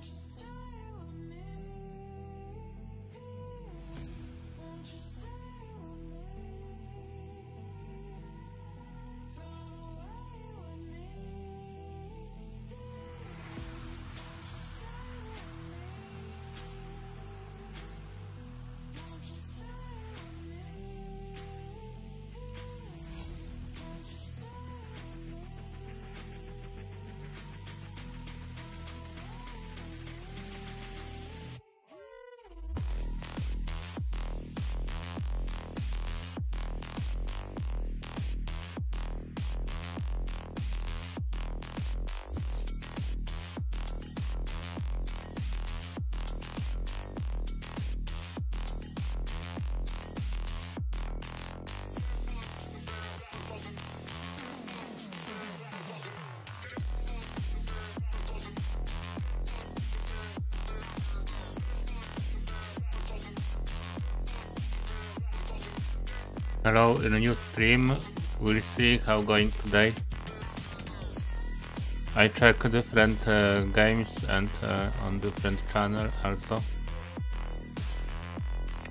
Just. Hello, in a new stream. We'll see how going today. I check different uh, games and uh, on different channel also.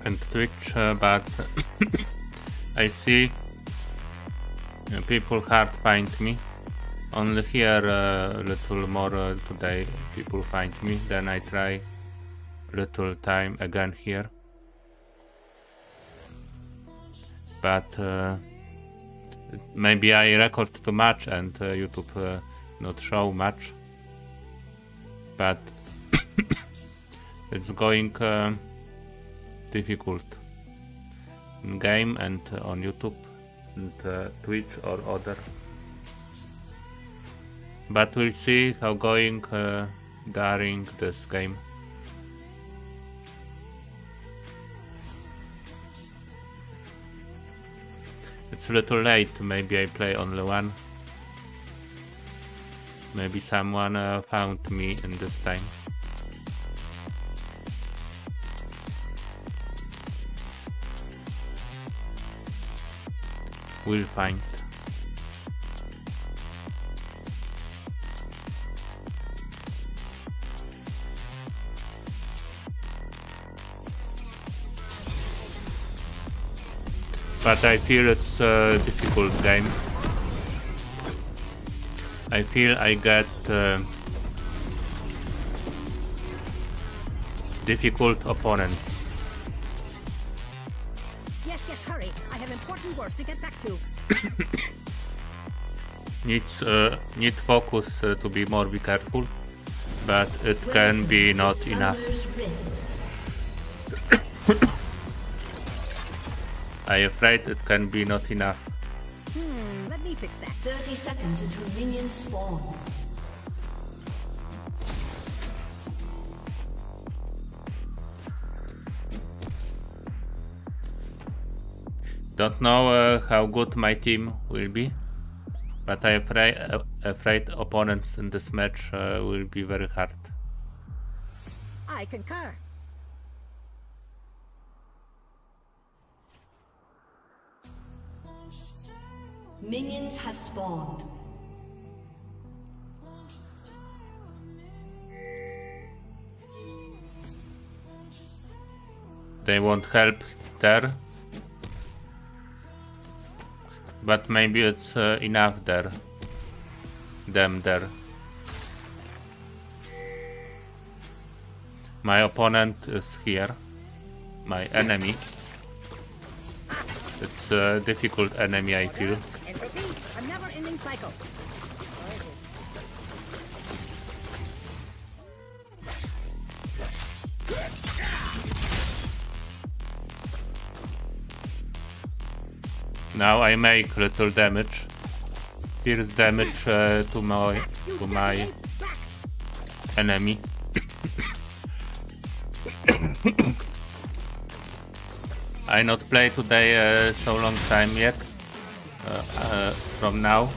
And Twitch, uh, but I see uh, people hard find me. Only here a uh, little more uh, today people find me. Then I try little time again here. But uh, maybe I record too much and uh, YouTube uh, not show much. But it's going uh, difficult. In game and uh, on YouTube and uh, Twitch or other. But we'll see how going during this game A little late, maybe I play only one. Maybe someone uh, found me in this time. We'll find. But I feel it's a difficult game. I feel I get uh, difficult opponents. Yes, yes, hurry. I have important work to get back to. Needs uh, need focus uh, to be more be careful, but it can be not enough. I afraid it can be not enough. Hmm, let me fix that. 30 seconds until minions spawn. Don't know uh, how good my team will be, but I afraid uh, afraid opponents in this match uh, will be very hard. I concur. Minions have spawned. They won't help there. But maybe it's uh, enough there. Them there. My opponent is here. My enemy. It's a difficult enemy, I feel. A never-ending cycle. Now I make little damage. Here's damage uh, to my to my enemy. I not play today uh, so long time yet uh, uh, from now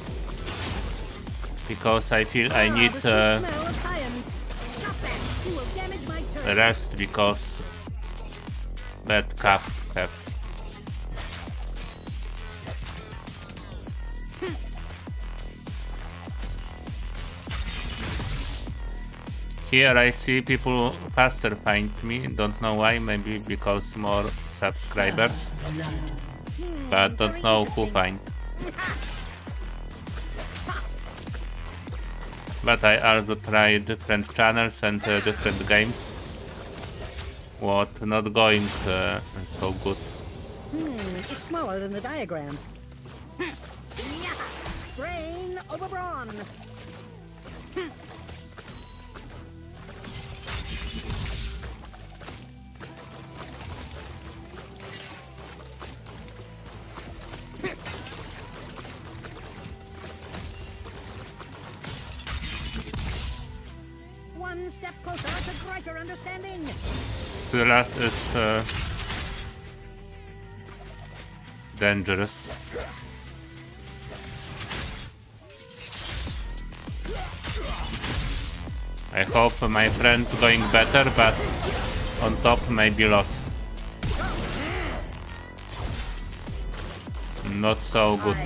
because I feel I Ah, need uh, smell of science. Stop that. You will damage my turret. rest because bad calf have. Here I see people faster find me, don't know why, maybe because more subscribers, but don't know who find. But I also try different channels and uh, different games. What not going uh, so good. Hmm, it's smaller than the diagram. Brain over brawn. One step closer to greater understanding. The last is uh, dangerous. I hope my friend's going better, but on top maybe lost. Not so good.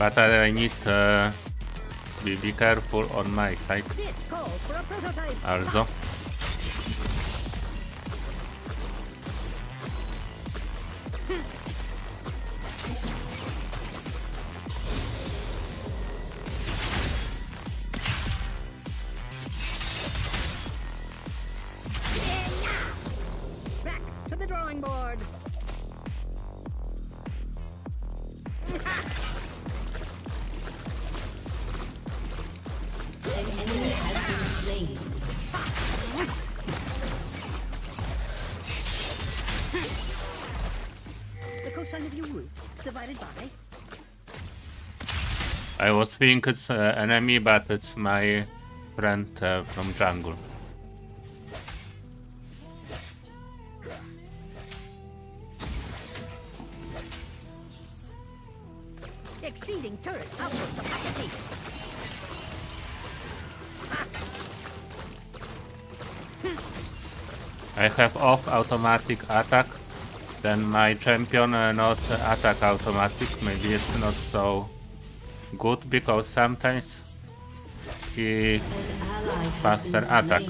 But I need uh, be be careful on my side This calls for a prototype. also. Thinking it's uh, enemy, but it's my friend uh, from jungle. Exceeding turret output capacity. I have off automatic attack, then my champion uh, not attack automatic. Maybe it's not so good because sometimes he Faster attack.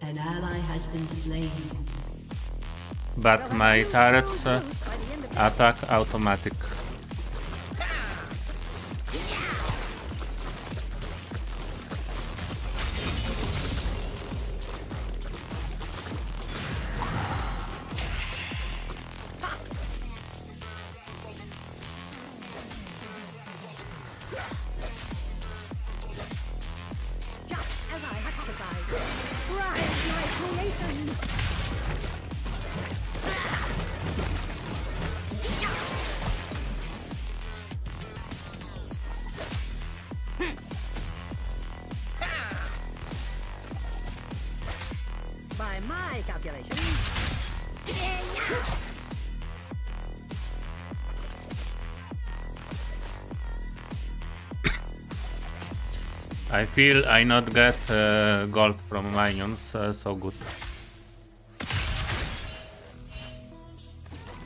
An ally has been slain. but my turrets uh, Loose by the end of the attack automatic. I feel I not get uh, gold from minions uh, so good.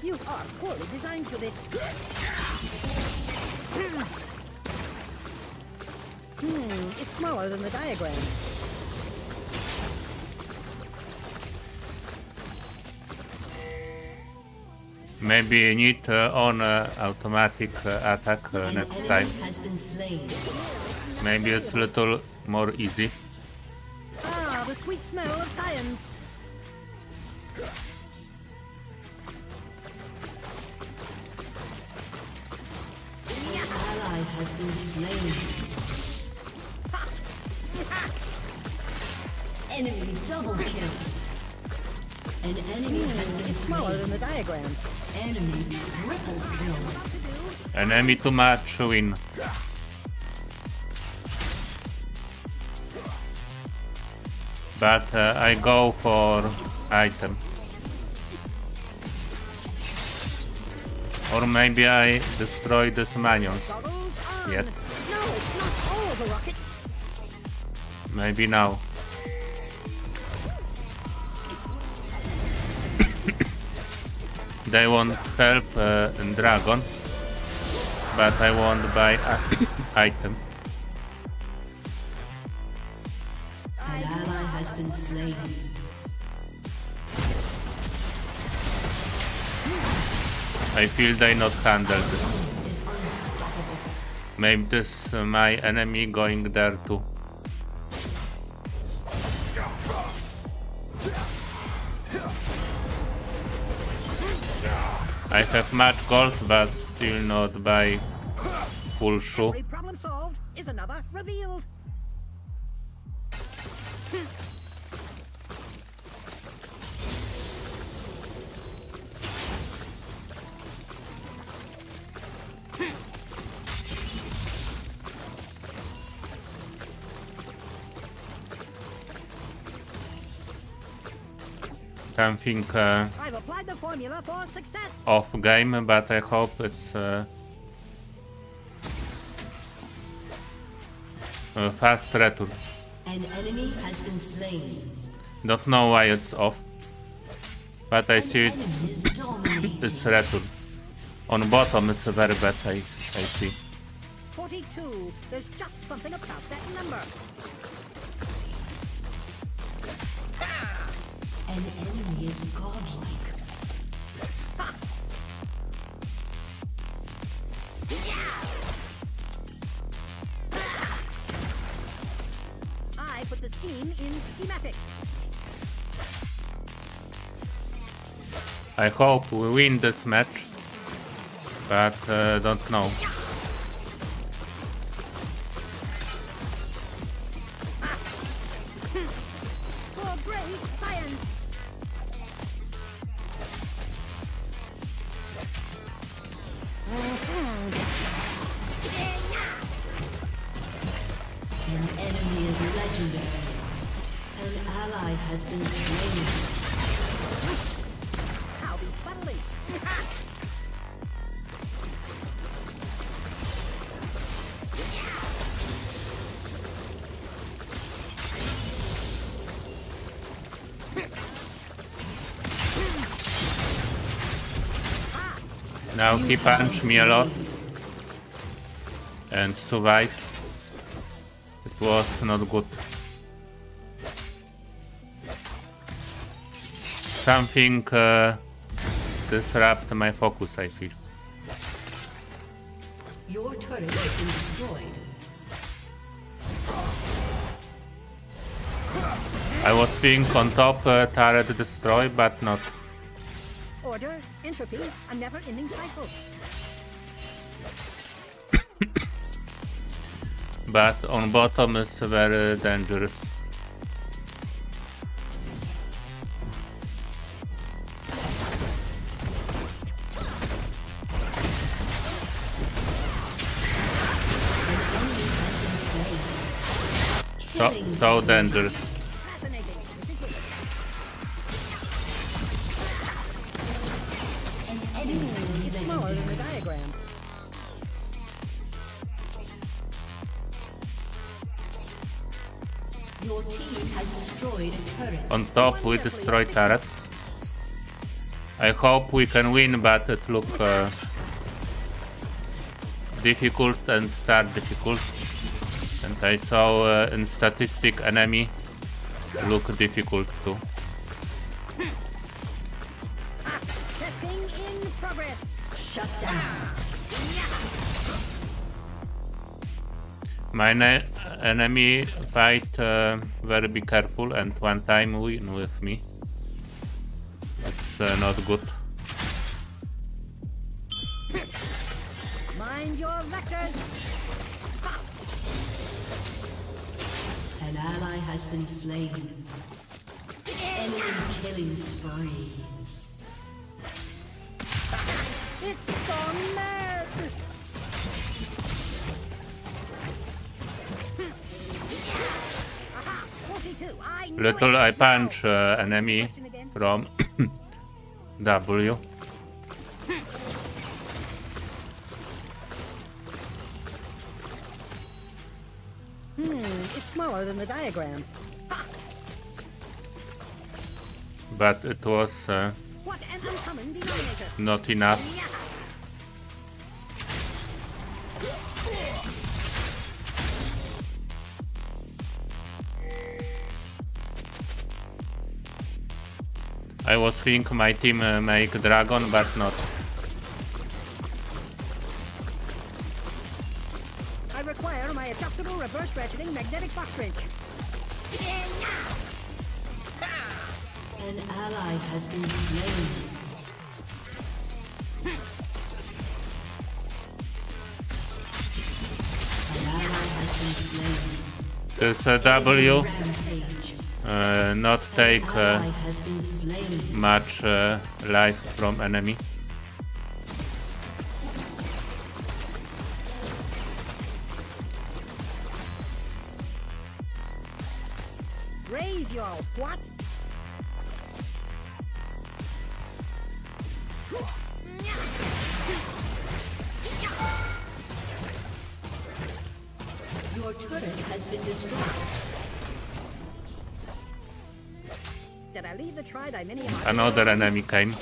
You are poorly designed for this. Hmm, it's smaller than the diagram. Maybe you need uh, on uh, automatic uh, attack uh, next time. has been slain. Maybe it's a little more easy. Ah, the sweet smell of science. An ally has been slain. Enemy double kill. An enemy has been It's smaller than the diagram. Enemy triple kill. Enemy too much win. But uh, I go for item. Or maybe I destroy this minions. Goggles on. Yet. No, not all the rockets. Maybe now. They want help uh, in dragon, but I want buy a- item. An ally has been slain. I feel they not handle this. Maybe this uh, my enemy going there too. I have much gold, but still not buy full shoe. Problem solved is another revealed. something uh, I've applied the formula for success. off game, but I hope it's uh, a fast return. An enemy has been slain. Don't know why it's off, but I An see it, enemy is dominating. it's return. On bottom it's very bad, I, I see. 42. There's just something about that number. An enemy is godlike. I put the scheme in schematic. I hope we win this match, but uh, don't know. An enemy is legendary. An ally has been slain. Now he punched me a lot and survived. It was not good. Something uh, disrupt my focus, I feel. Your turret has been destroyed. I was being on top, uh, turret destroy, but not. Order, entropy, a never-ending cycle. But on bottom is very dangerous. So, so dangerous. Top we destroy turret. I hope we can win, but it look uh, difficult and start difficult. And I saw uh, in statistic enemy look difficult too. Testing in progress. Shut down. My ne- enemy fight uh, very be careful and one time win with me. That's uh, not good. Mind your vectors. An ally has been slain. Enemy killing spree. It's gone mad. Little. I punch uh, enemy from W. Hmm, it's smaller than the diagram. But it was uh, What an uncommon denominator. not enough. I was think my team uh, make dragon, but not. I require my adjustable reverse ratcheting magnetic box wrench. An ally has been slain. An ally has been slain. This uh, W Rampage uh, not take uh, much uh, life from enemy. Raise your what? Your turret has been destroyed. Another enemy came.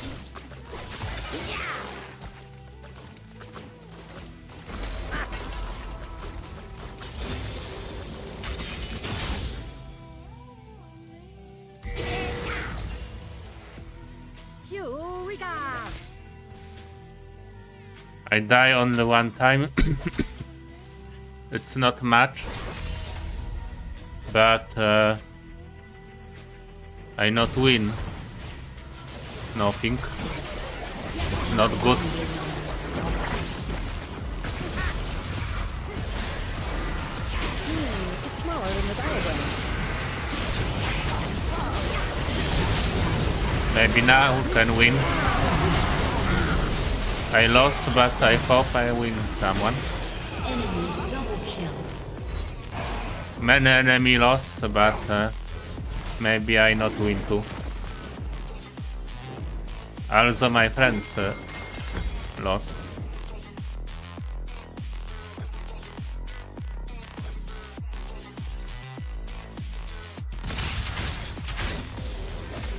I die only one time. it's not much. But uh, I not win. Nothing. Not good. Maybe now can win. I lost, but I hope I win someone. Many enemy lost, but uh, maybe I not win too. Also my friends uh, lost.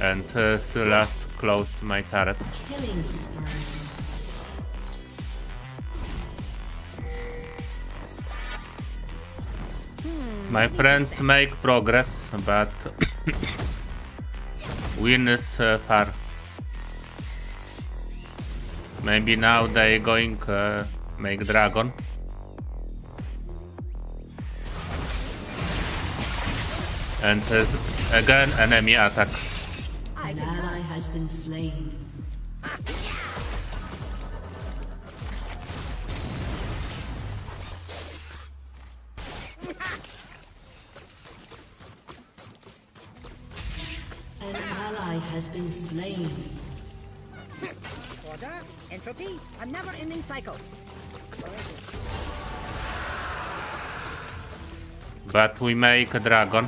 And uh, Sylas close my turret. My friends make progress, but win uh, far. Maybe now they going uh, make dragon. And uh, again enemy attack. An ally has been slain. order, entropy, a never-ending cycle. But we make a dragon.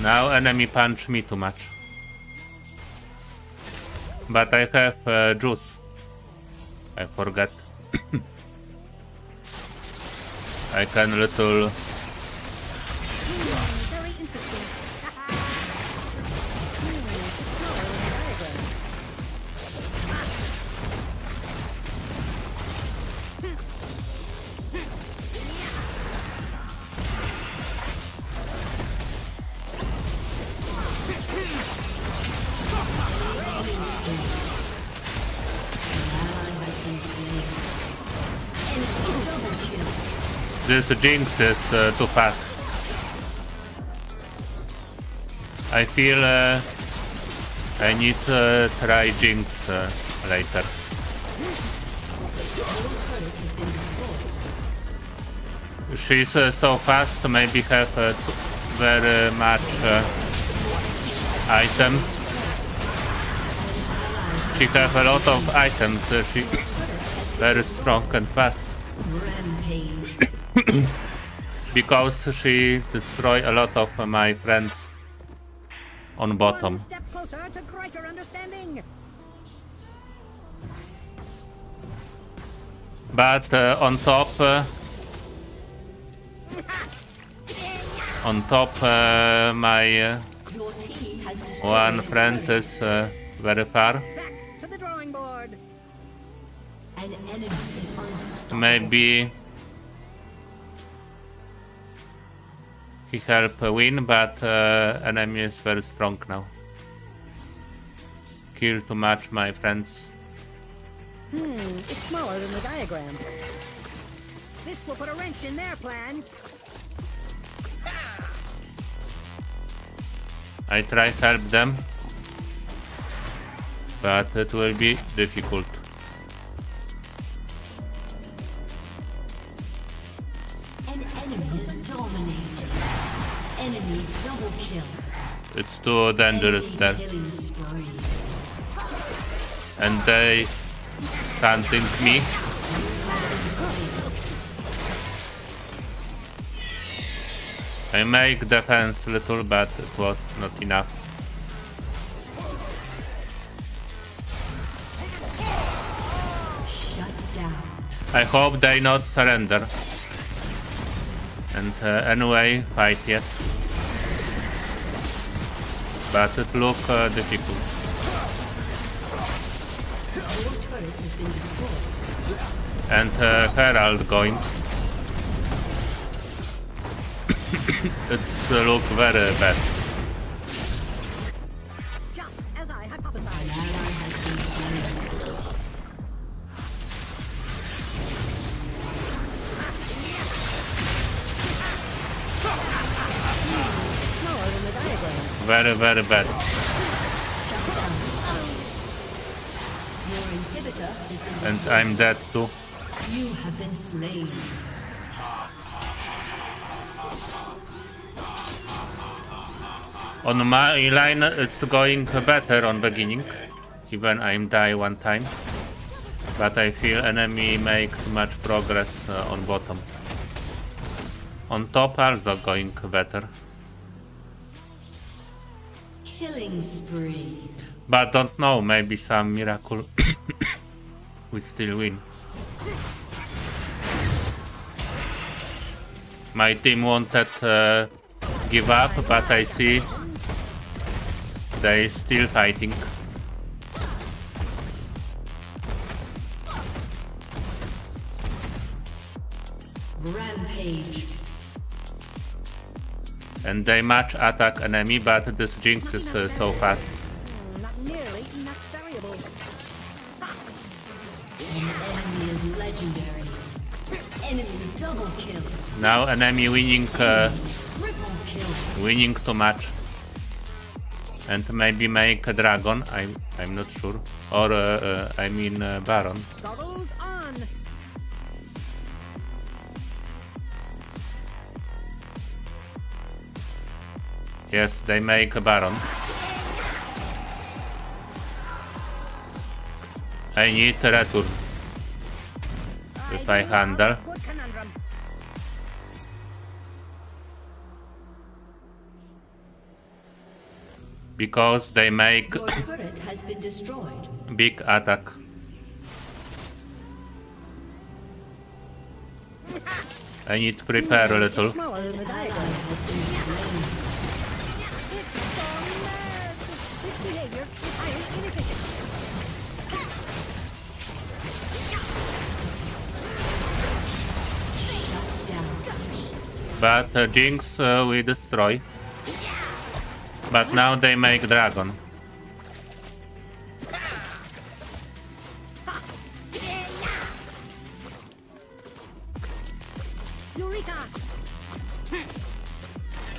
Now enemy punch me too much. But I have uh, juice. I forget. I can little This jinx is uh, too fast. I feel uh, I need to try jinx uh, later. Has. She's uh, so fast, maybe have uh, very much uh, items. She have a lot of items. Uh, she very strong and fast Rampage. Because she destroy a lot of my friends on bottom. One step closer to greater understanding. But uh, on top, uh, on top, uh, my uh, Your team has destroyed one friend is uh, very far. Back he help win, but uh, enemy is very strong now. Kill too much, my friends. Hmm, it's smaller than the diagram. This will put a wrench in their plans. I try to help them, but it will be difficult. It's too dangerous there. And they hunting me. I make defense little, but it was not enough. I hope they not surrender. And uh, anyway, fight yet. But it look uh, difficult. And uh, Herald going. it's uh, look very bad. Very, very bad. Shut down. Your inhibitor has been And. I'm dead too. You have been slain. On my line, it's going better on beginning. Even I'm die one time. But I feel enemy make much progress uh, on bottom. On top also going better. Killing spree. But don't know, maybe some miracle we still win. My team wanted uh, give up, but I see they still fighting. Rampage. And they match attack enemy, but this Jinx is uh, so fast. Not nearly enough variable. An enemy is legendary. Enemy double kill. Now enemy winning, uh, winning too much. And maybe make a dragon, I'm, I'm not sure. Or uh, uh, I mean uh, Baron. Yes, they make a Baron. I need a return. If I handle. have a Good conundrum. Because they make has been destroyed. big attack. I need to prepare a little. But uh, Jinx uh, we destroy. But now they make dragon. Eureka!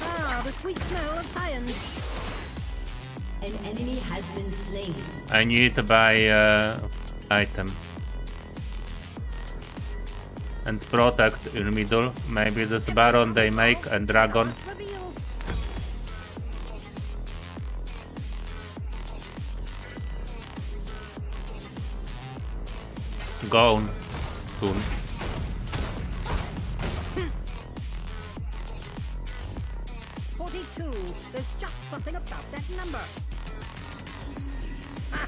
Ah, the sweet smell of science. An enemy has been slain. I need to buy uh, item. And protect in middle. Maybe this Baron they make and dragon. Gone Go soon. Forty-two. There's just something about that number. Ah.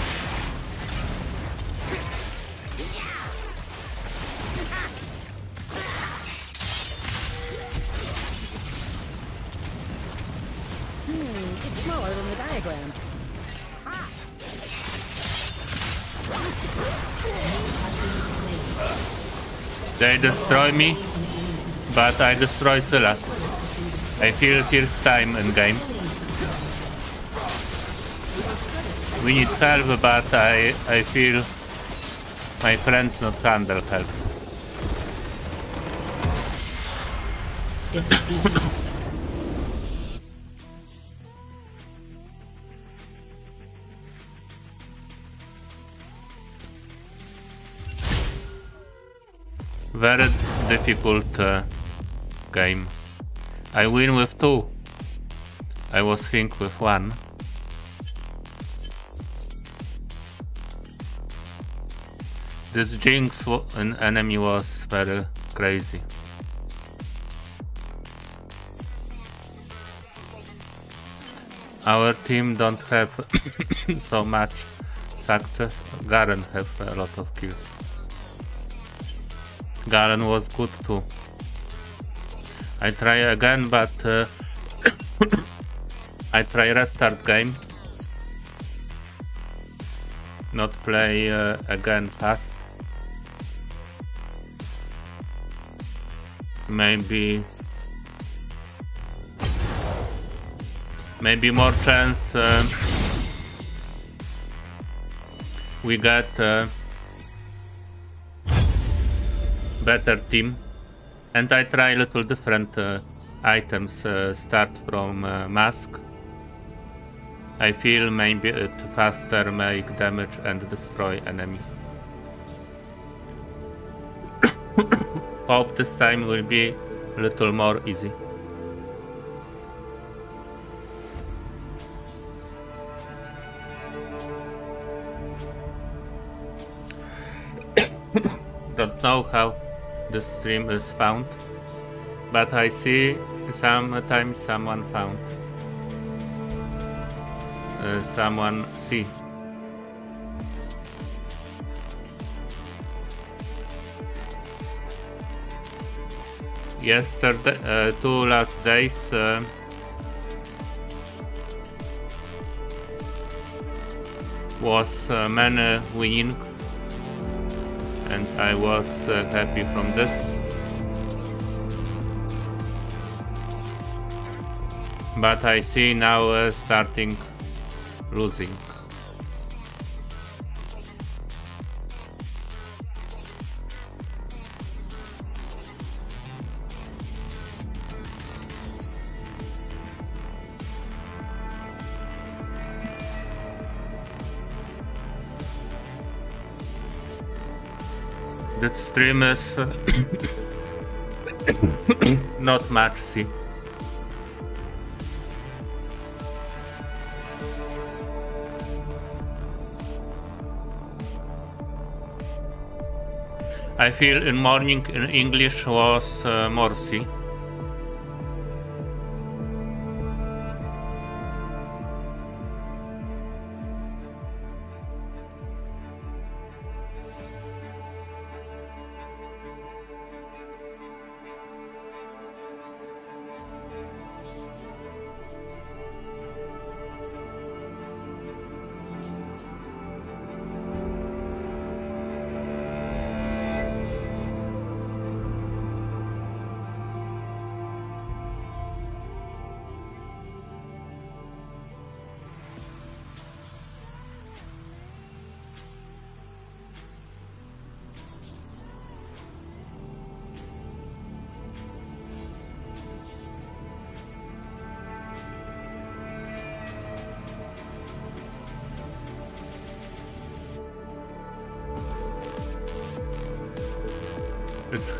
Hmm, it's smaller than the diagram. It's smaller than the diagram. They destroy me, but I destroy Sylas. I feel first time in game. We need help, but I, I feel my friends not handle help. very difficult uh, game. I win with two. I was think with one. This Jinx an enemy was very crazy. Our team don't have so much success. Garen have a lot of kills. Garen was good too. I try again, but uh, I try restart game. Not play uh, again fast. maybe maybe more chance uh, we got better team and I try little different uh, items uh, start from uh, mask I feel maybe it faster make damage and destroy enemy Hope this time will be a little more easy. Don't know how the stream is found, but I see sometimes someone found. Uh, someone see yesterday, uh, two last days. Uh, was uh, many winning and I was uh, happy from this. But I see now uh, starting losing. The stream is not much see. I feel in morning in English was uh, more see.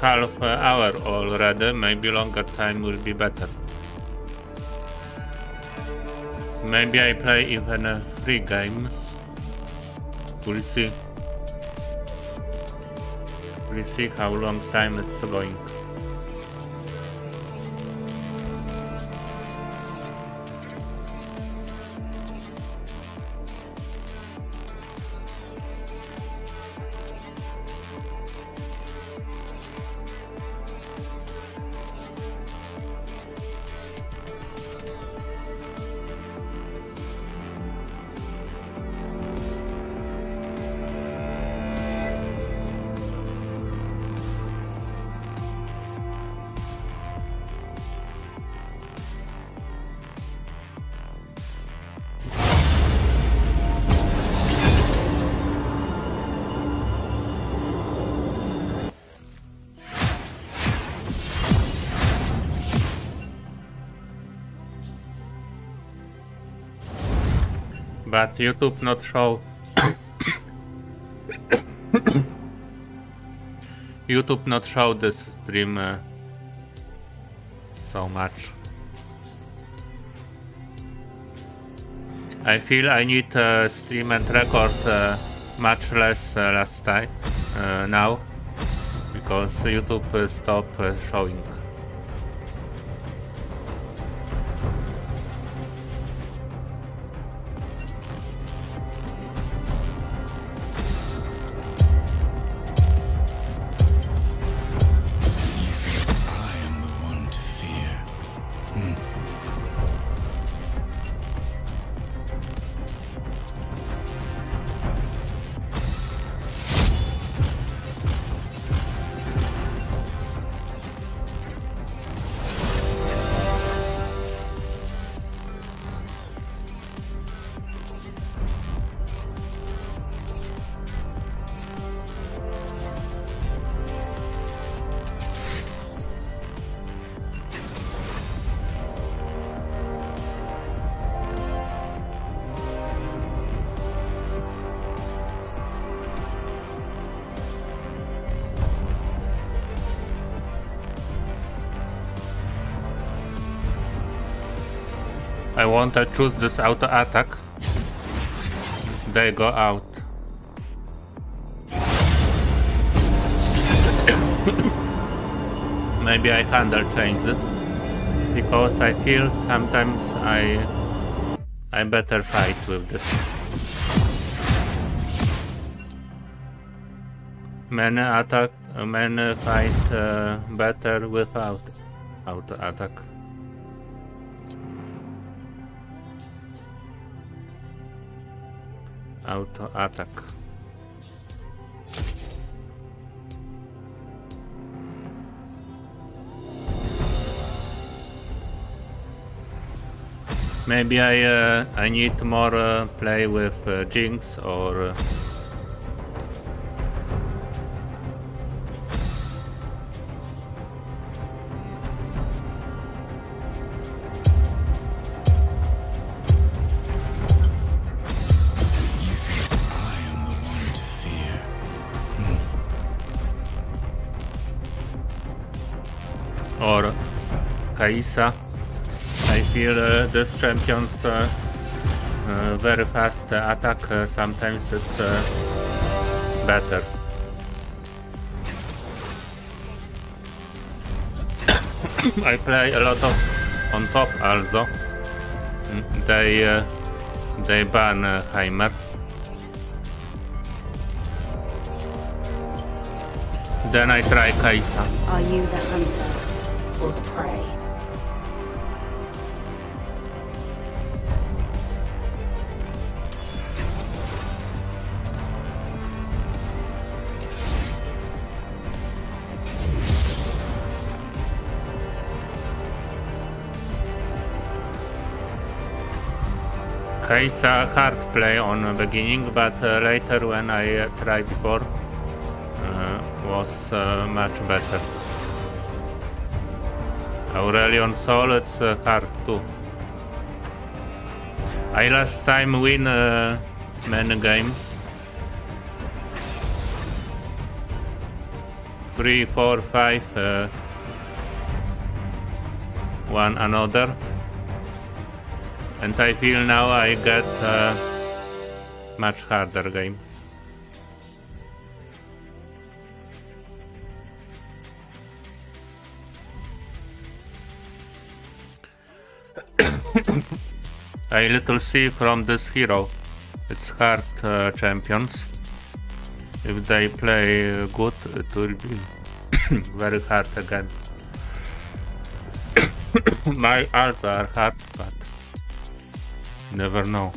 It's an hour already, maybe longer time will be better. Maybe I play even a free game. We'll see. We'll see how long time it's going. But YouTube not show YouTube not show this stream uh, so much. I feel I need uh, stream and record uh, much less uh, last time uh, now because YouTube uh, stop uh, showing. I want to choose this auto attack. They go out. Maybe I handle change this because I feel sometimes I I better fight with this. Many attack, many fight uh, better without auto attack. Auto attack. Maybe I uh, I need more uh, play with uh, Jinx or Kaisa. I feel uh, this champion's uh, uh, very fast uh, attack. Sometimes it's better. I play a lot of on top also. Mm, They uh, they ban uh, Heimer. Then I try Kaisa. Are you the hunter or the prey? Kaisa hard play on the beginning, but uh, later when I uh, tried before uh, was much better. Aurelion Sol it's hard too. I last time win uh, many games. Three, four, five, uh, one another and I feel now I get a much harder game. I little see from this hero. It's hard uh, champions. If they play good, it will be very hard again. My arts are hard, but never know.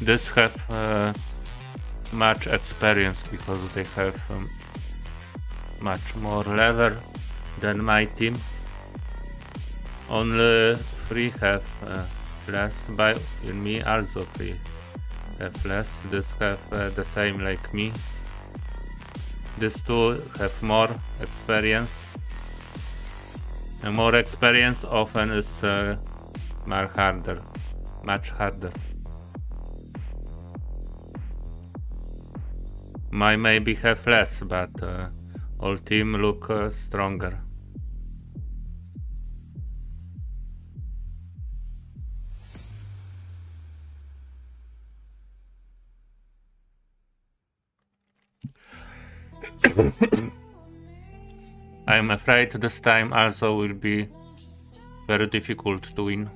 This have uh, much experience because they have um, much more level than my team. Only three have uh, less, by me also have less. This have uh, the same like me. These two have more experience. And more experience often is uh, much harder. Much harder. My maybe have less, but uh, all team look uh, stronger. I'm afraid this time also will be very difficult to win.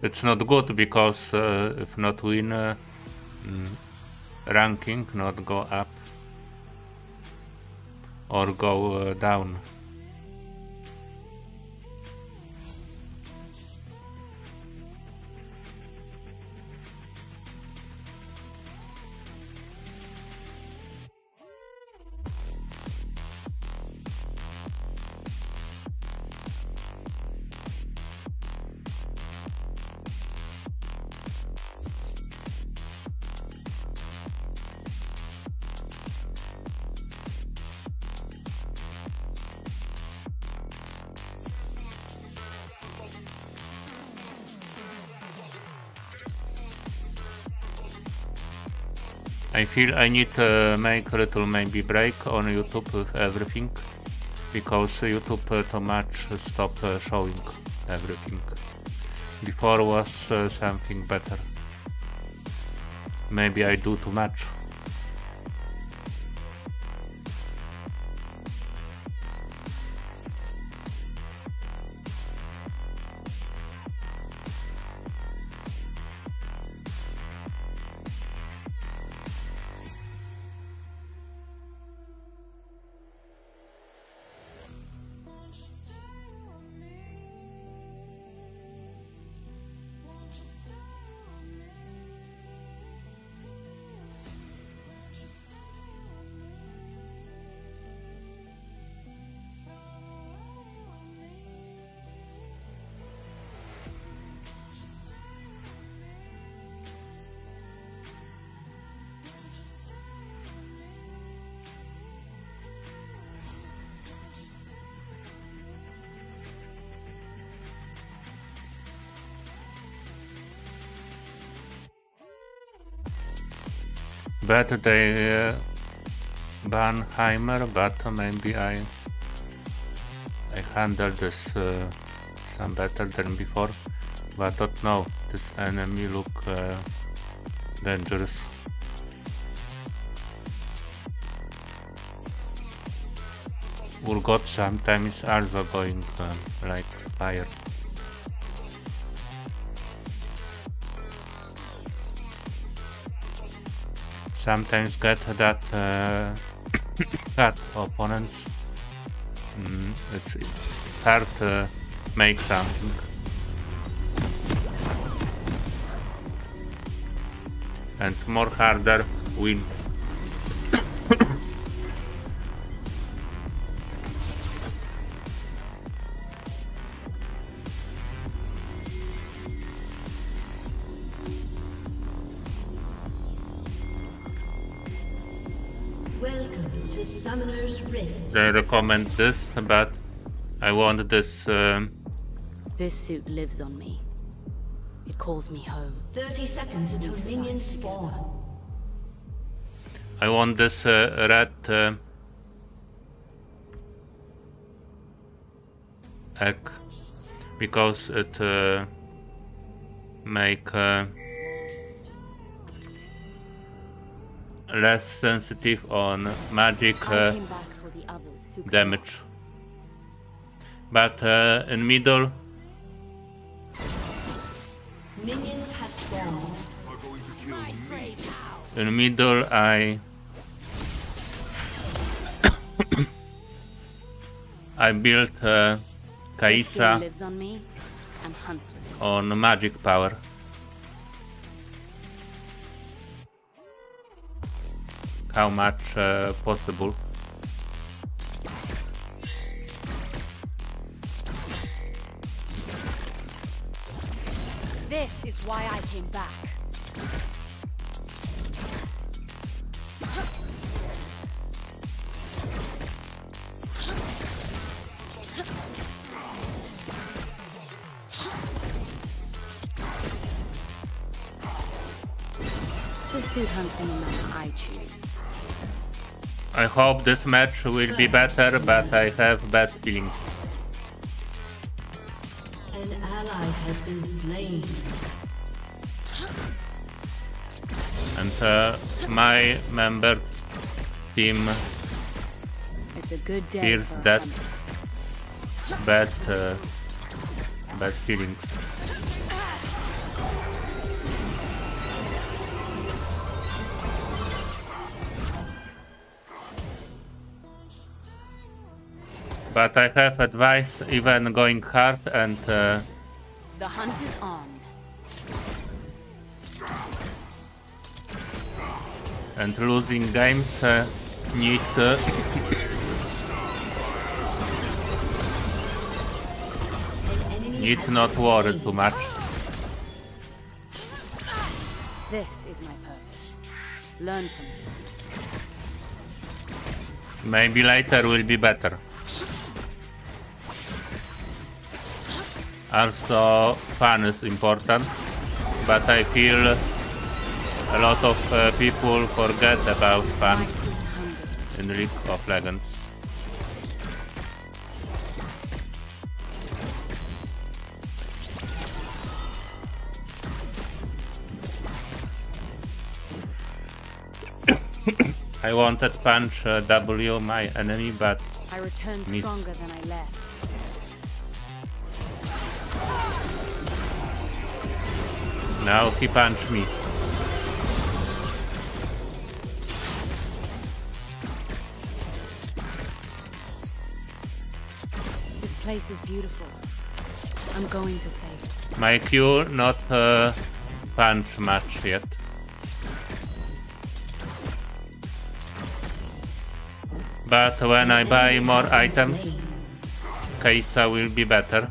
It's not good because uh, if not win uh, mm, ranking, not go up or go uh, down. I need to make a little maybe break on YouTube with everything because YouTube uh, too much stop uh, showing everything. Before was uh, something better. Maybe I do too much. Better they uh, ban Heimer, but maybe I I handle this uh, some better than before. But don't know. This enemy look uh, dangerous. Urgot sometimes also going um, like fire. Sometimes get that uh, that opponents mm, it's, it's hard to make something. And more harder win this but I want this um, This suit lives on me. It calls me home. 30 seconds until minions spawn. I want this uh, red uh, egg because it uh, make uh, less sensitive on magic damage. But uh, in middle, Minions have spawned. in middle I I built uh, Kaisa lives on me and hunts with me. on magic power. How much uh, possible? Is why I came back. The suit hunts in the manner I choose. I hope this match will be better, but I have bad feelings. An ally has been slain. And uh, my member team It's a good day feels that bad, uh, bad feelings. But I have advice even going hard and uh, The hunt is on. and losing games uh, need enemy need not worry too much. This is my purpose. Learn from me. Maybe later will be better. Also, fun is important, but I feel a lot of uh, people forget about fun My suit hungers. in League of Legends. I wanted to punch uh, W my enemy, but I return Miss. stronger than I left. Now he punched me. This place is beautiful. I'm going to save it. My Q not uh, punch much yet. But when I buy more items, Kaisa will be better.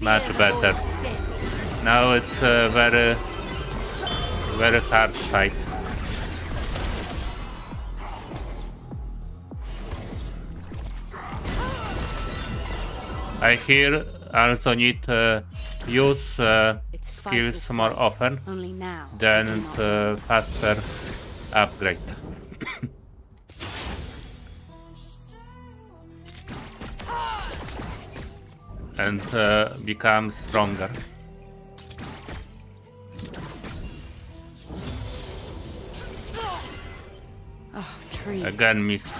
Much better. Now it's a very, very hard fight. I hear also need uh, use uh, skills more often than uh, faster upgrade. and uh, become stronger. I miss them.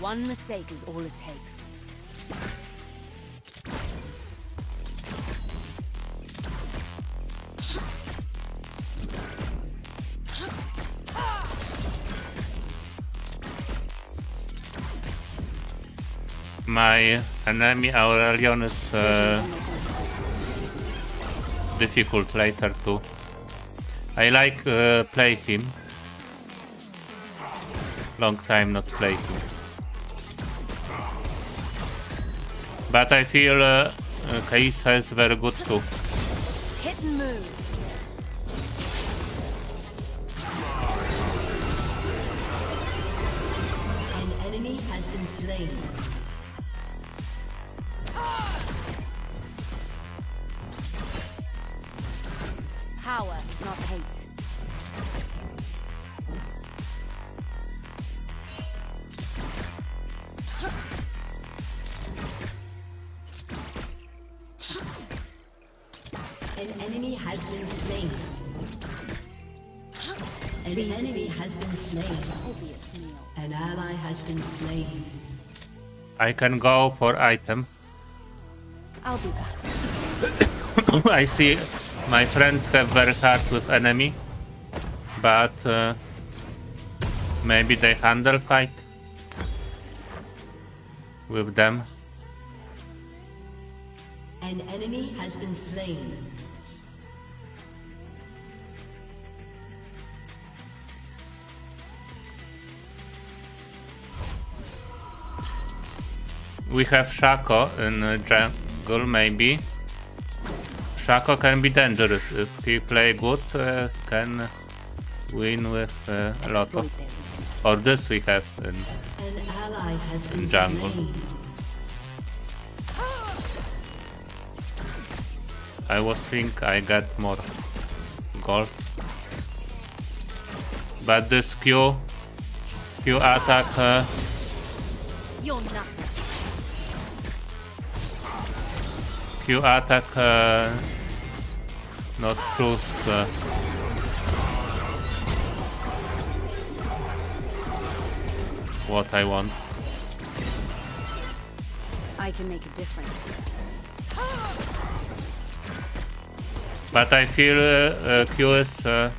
One mistake is all it takes. My enemy Aurelion is uh, difficult later too. I like uh, play him. Long time not play him. But I feel uh, uh, Kaisa is very good too. Hit and move. An enemy has been slain. An enemy has been slain. An ally has been slain. I can go for item. I'll do that. I see my friends have very hard with enemy, but uh, maybe they handle fight with them. An enemy has been slain. We have Shaco in jungle, maybe. Shaco can be dangerous if he play good. Uh, can win with uh, a lot of. Or this we have in been Jungle. I was think I get more gold. But this Q Q attack uh, Q attack uh, not choose uh, what I want. I can make a difference. But I feel uh, uh, Q is uh,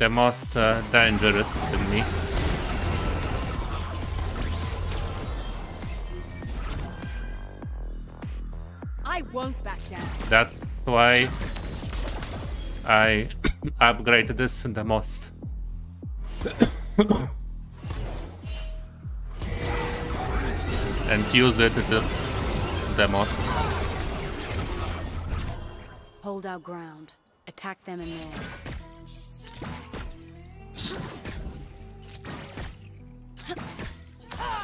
the most uh, dangerous to me. I won't back down. That's why I upgraded this the most. and use it the, the most. Hold our ground. Attack them in theirs.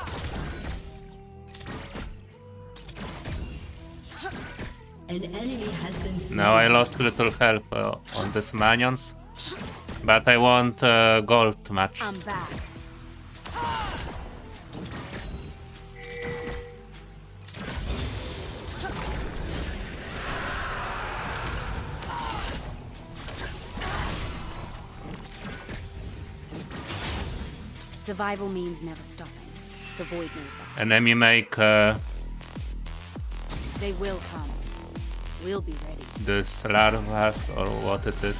Now I lost little health uh, on these minions. But I want uh, gold match. I'm back. Survival means never stopping. The Void knows that. Enemy make uh, They will come. We'll be ready. this larvas or what it is.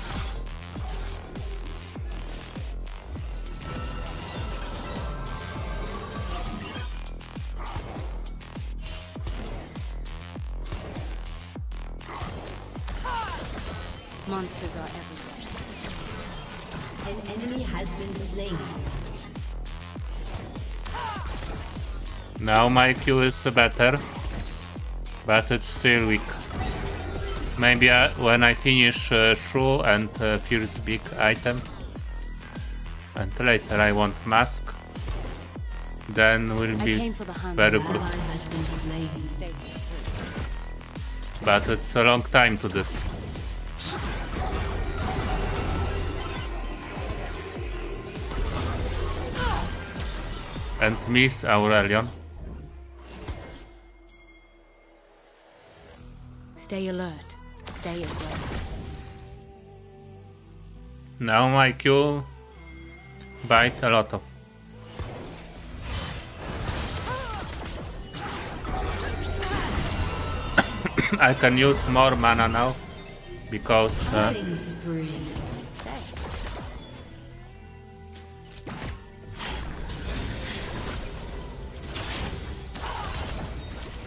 Monsters are everywhere. An enemy has been slain. Now my Q is better, but it's still weak. Maybe I, when I finish uh, Shrew and uh, first big item, and later I want mask, then will be the very good. ally has been slain. Stay put. But it's a long time to this. And Miss Aurelion. Stay alert. Aggressive. Now my Q bite a lot of. I can use more mana now because uh,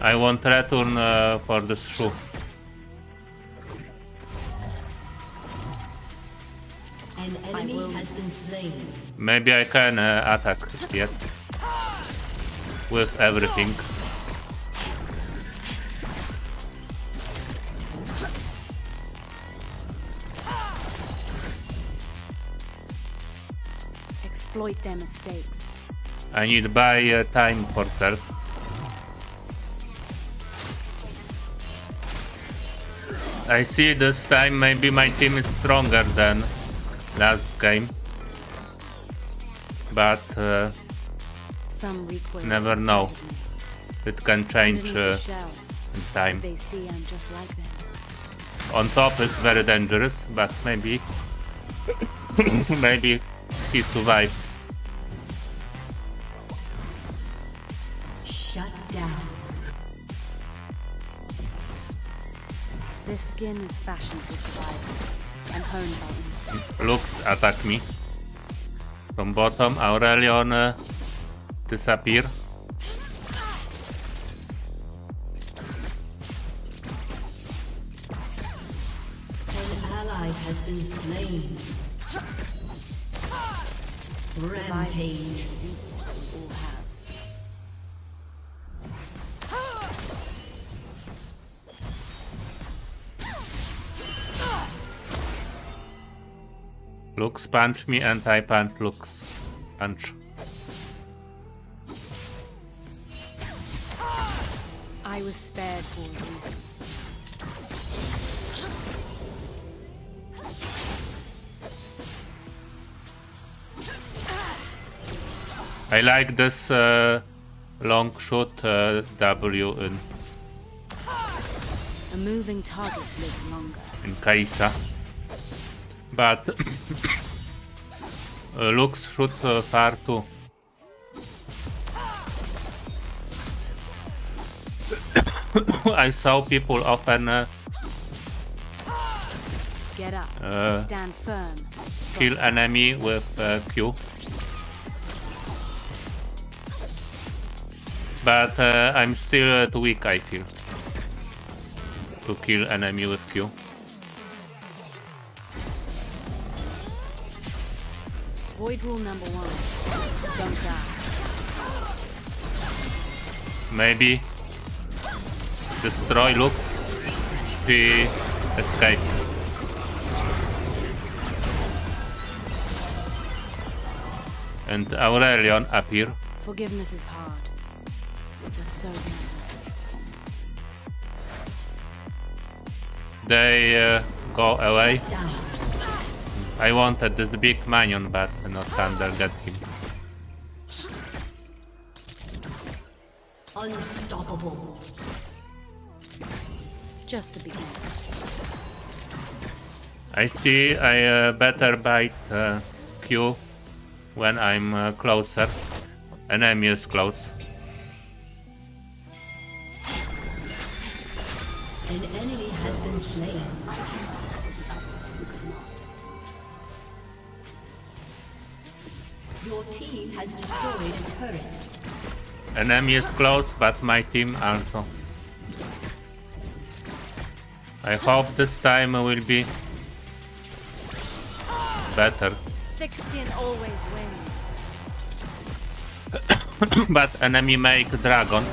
I want return uh, for this shoe. Has been slain. Maybe I can uh, attack yet with everything. Exploit their mistakes. I need to buy uh, time for self. I see this time maybe my team is stronger than last game. But uh, Some. Never know. it can change uh, in time. they see I'm just like them. On top is very dangerous, but maybe maybe he survived. Shut down. This skin is fashioned for survival and honed by. Lux attack me. From bottom, Aurelion uh, disappear. Rampage. Lux punch me and I punch Lux. Punch. I was spared for a reason. I like this uh, long shot uh, W in, A moving target lives longer. in Kaisa. But uh, Lux shoot uh, far too. I saw people often uh, Get up. uh, Stand firm. kill enemy with uh, Q. But uh, I'm still uh, too weak, I feel, to kill enemy with Q. Void rule number one. Don't die. Maybe destroy Lux. She escaped. And Aurelion appear. Forgiveness is hard. But so They uh, go away. I wanted this big minion, but not Thunder get him. Unstoppable. just the beginning. I see I uh, better bite uh, Q when I'm uh, closer. Enemy is close. An enemy has been slain. Your team has destroyed a turret. Enemy is close, but my team also. I hope this time will be better. Thick skin always wins. but enemy make dragon.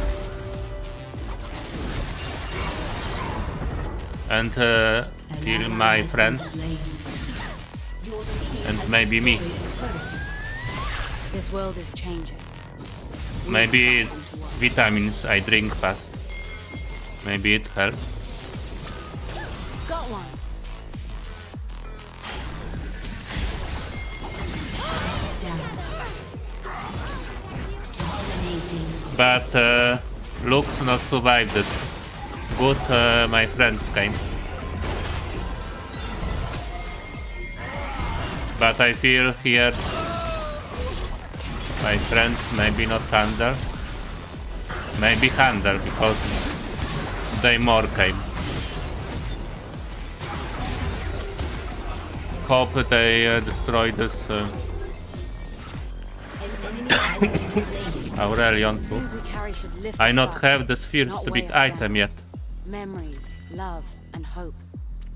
And uh, kill my friends slain. Your team and maybe me. Destroyed a turret. This world is changing. We Maybe have something to watch. vitamins I drink fast. Maybe it helps. Got one. But uh, Lux not survived it. Good uh, my friends came. But I feel here my friends maybe not handle. Maybe handle because they more came. Hope they uh, destroy this uh, An enemy has been slain. Aurelion too. Things we carry should lift I not have this first not big weigh us down. item yet. Memories, love, and hope.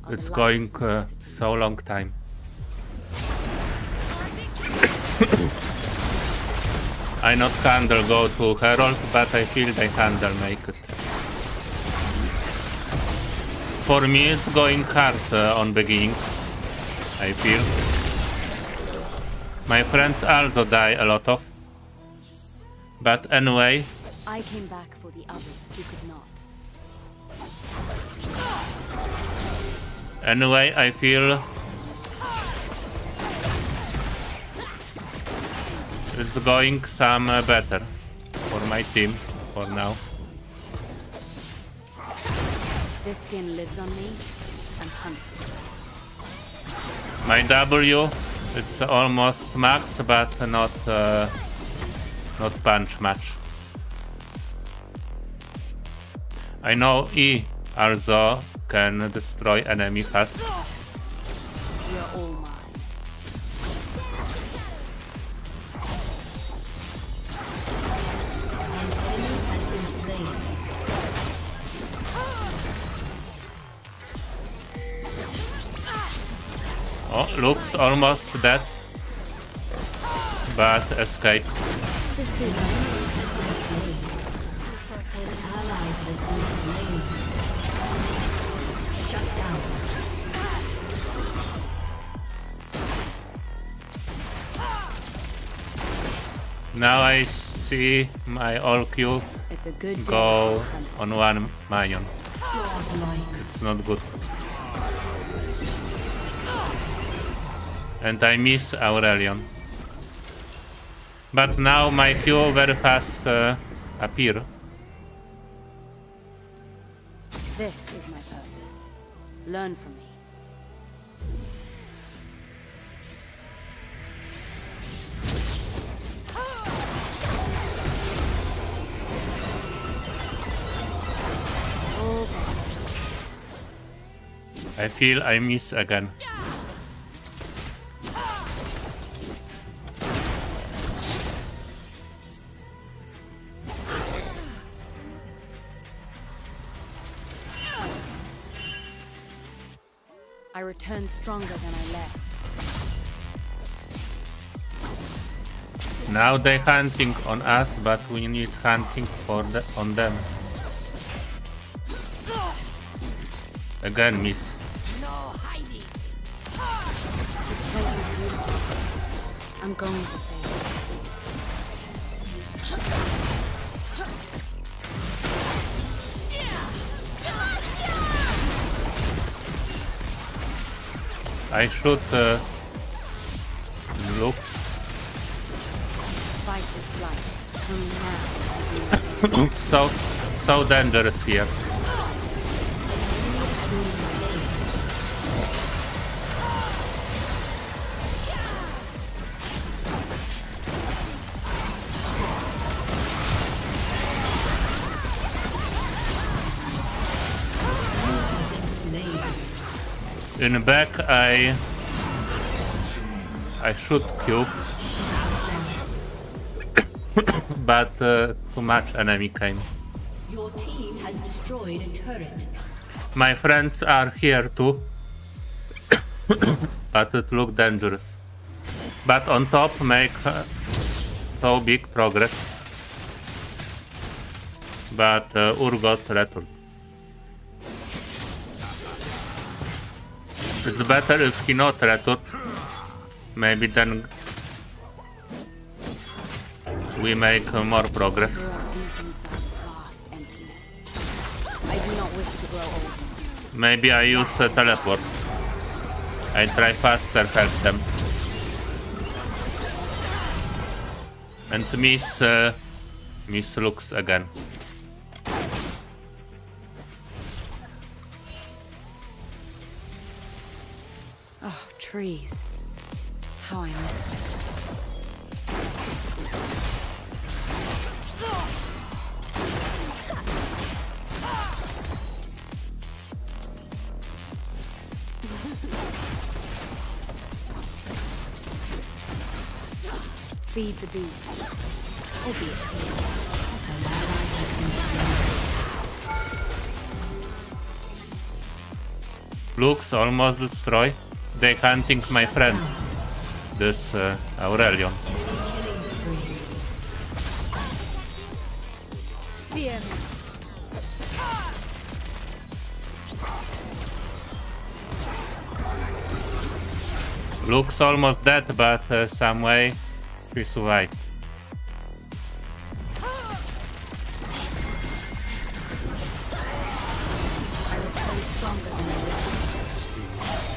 It's going uh, so long time. I not handle go to Herald, but I feel they handle make it. For me it's going hard uh, on beginning. I feel. My friends also die a lot of. But anyway, I came back for the others who could not. Anyway, I feel it's going some uh, better for my team for now. This skin lives on me and hunts me. My W, it's almost max, but not uh, not punch much. I know E also can destroy enemy fast. Oh, Lux almost dead. But escape. This is Ally has been slain. Shut down. Now I see my all Q it's a good go on one minion. It's not good. And I miss Aurelion. But now my Q very fast uh, appear. This is my purpose. Learn from me. I feel I miss again. Return stronger than I left. Now they hunting on us, but we need hunting for the on them. Again miss. Is beautiful. I'm going to save I should uh, look. Fight this life. Only now. so so dangerous here. In the back I I should Q. but uh, too much enemy came. Your team has destroyed a turret. My friends are here too. but it look dangerous. But on top make uh, so big progress. But uh, Urgot returned. It's better if he not return. Maybe then we make more progress. Grow up deep inside vast emptiness. I do not wish to grow old. Maybe I use uh, teleport. I try faster help them. And miss uh, miss Lux again. Trees. How I miss them. Feed the beast. Albeit clear. Looks almost destroyed. They hunting my friend. This uh, Aurelion. Looks almost dead, but uh, some way he survived.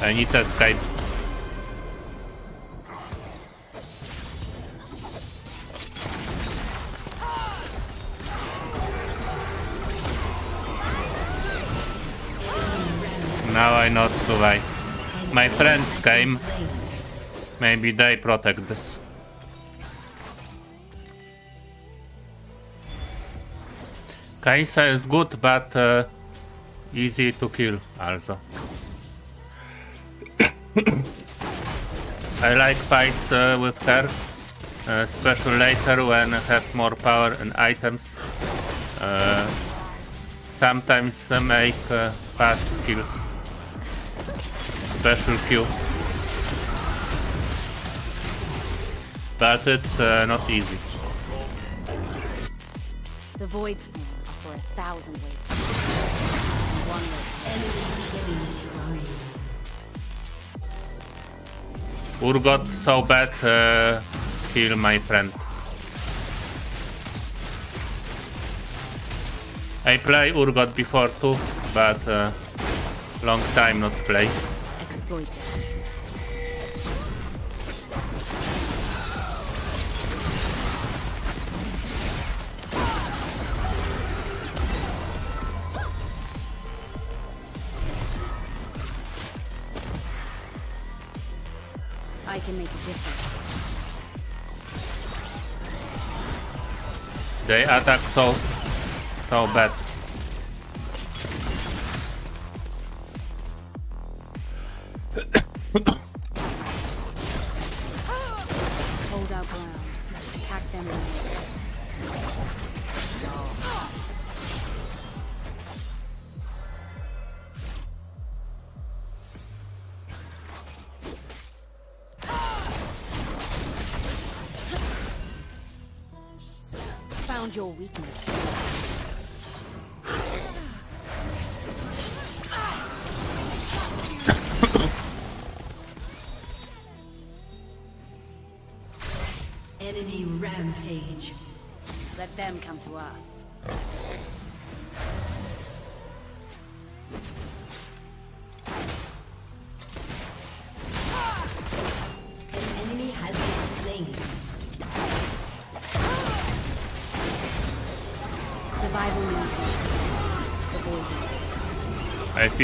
I need to escape. Now I not survive. My friends came. Maybe they protect this. Kai'Sa is good, but uh, easy to kill also. I like fight uh, with her, uh, especially later when I have more power and items. Uh, sometimes make uh, fast kills. Special kill. But it's uh, not easy. The voids offer a thousand ways. Urgot so bad, uh, kill my friend. I play Urgot before too, but uh, long time not play. exploit can make a difference. They attack so so bad.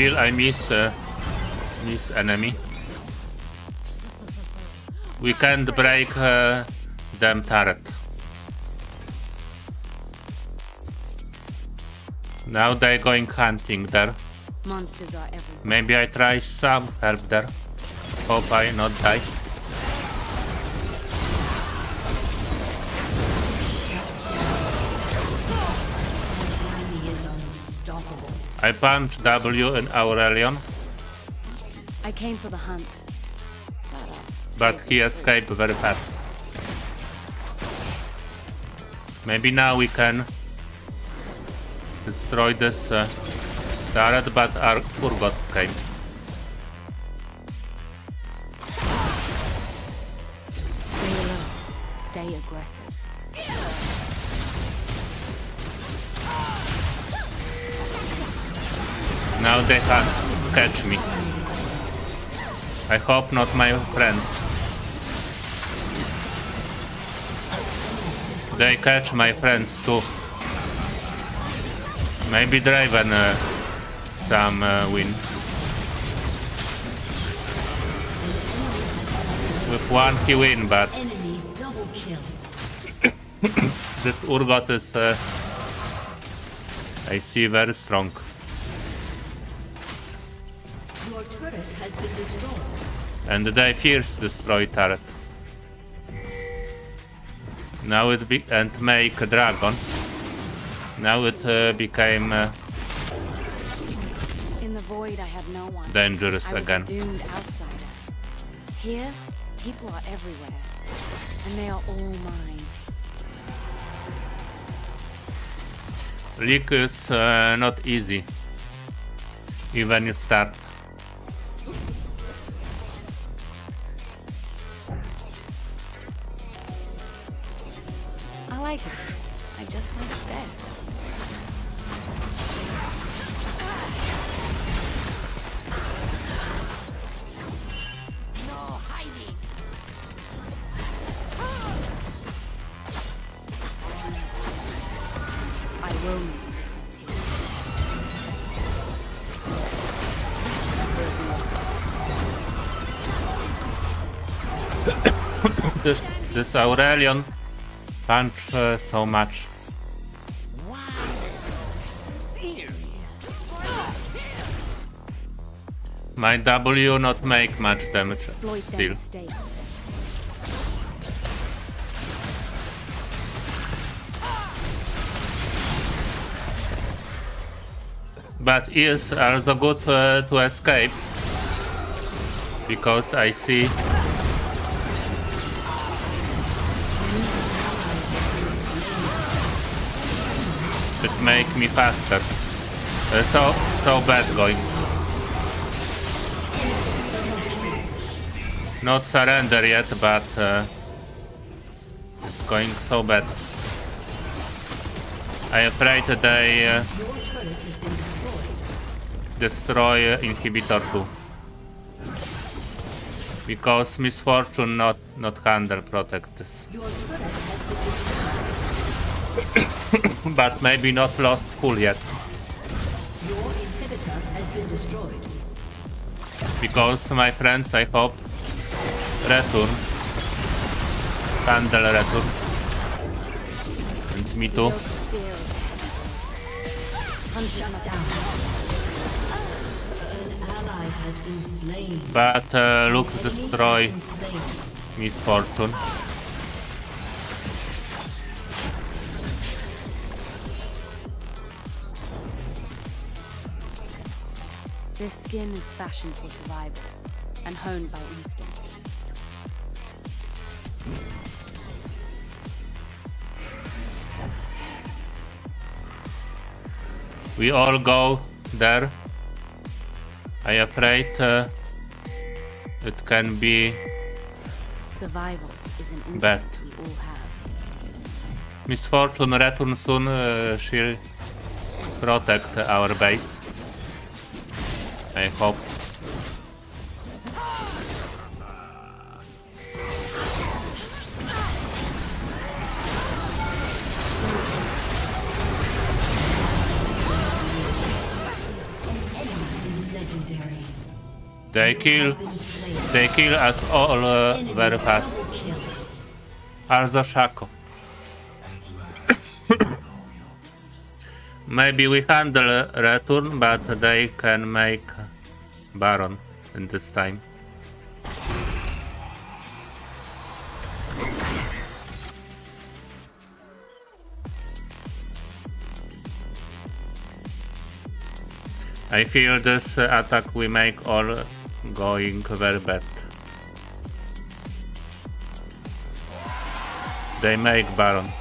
Feel I miss uh, miss enemy. We can't break uh, them turret. Now they're going hunting there. Monsters are everywhere. Maybe I try some help there. Hope I not die. I punch W in Aurelion, I came for the hunt. but he escaped very fast. Maybe now we can destroy this uh, turret, but our Urgot came. Now they can catch me. I hope not my friends. They catch my friends too. Maybe Draven uh, some uh, win. With one he win, but Enemy double kill. this Urgot is uh, I see very strong. And they fierce destroy turret. Now it be and make a dragon. Now it uh, became uh, In the void, I have no one. dangerous I was again. a doomed outsider. Here, people are everywhere, and they are all mine. League is uh, not easy. Even you start. Aurelion punch uh, so much. My W not make much damage still. But is also good uh, to escape because I see make me faster. Uh, so so bad going. Not surrender yet, but uh, it's going so bad. I afraid they uh, destroy inhibitor too. Because Miss Fortune not not handle protect this. But maybe not lost full yet. Your inhibitor has been destroyed. Because my friends I hope return. Handle return. And me too. Fear is Shut down. An ally has been slain. But uh, look destroy Miss Fortune. This skin is fashioned for survival and honed by instinct. We all go there. I afraid uh, it can be Survival is an instinct Bad. we all have. Miss Fortune return soon. Uh, she'll protect our base. I hope. They kill. They kill us all uh, very fast. double Maybe we handle return, but they can make Baron in this time. I feel this attack we make all going very bad. They make Baron.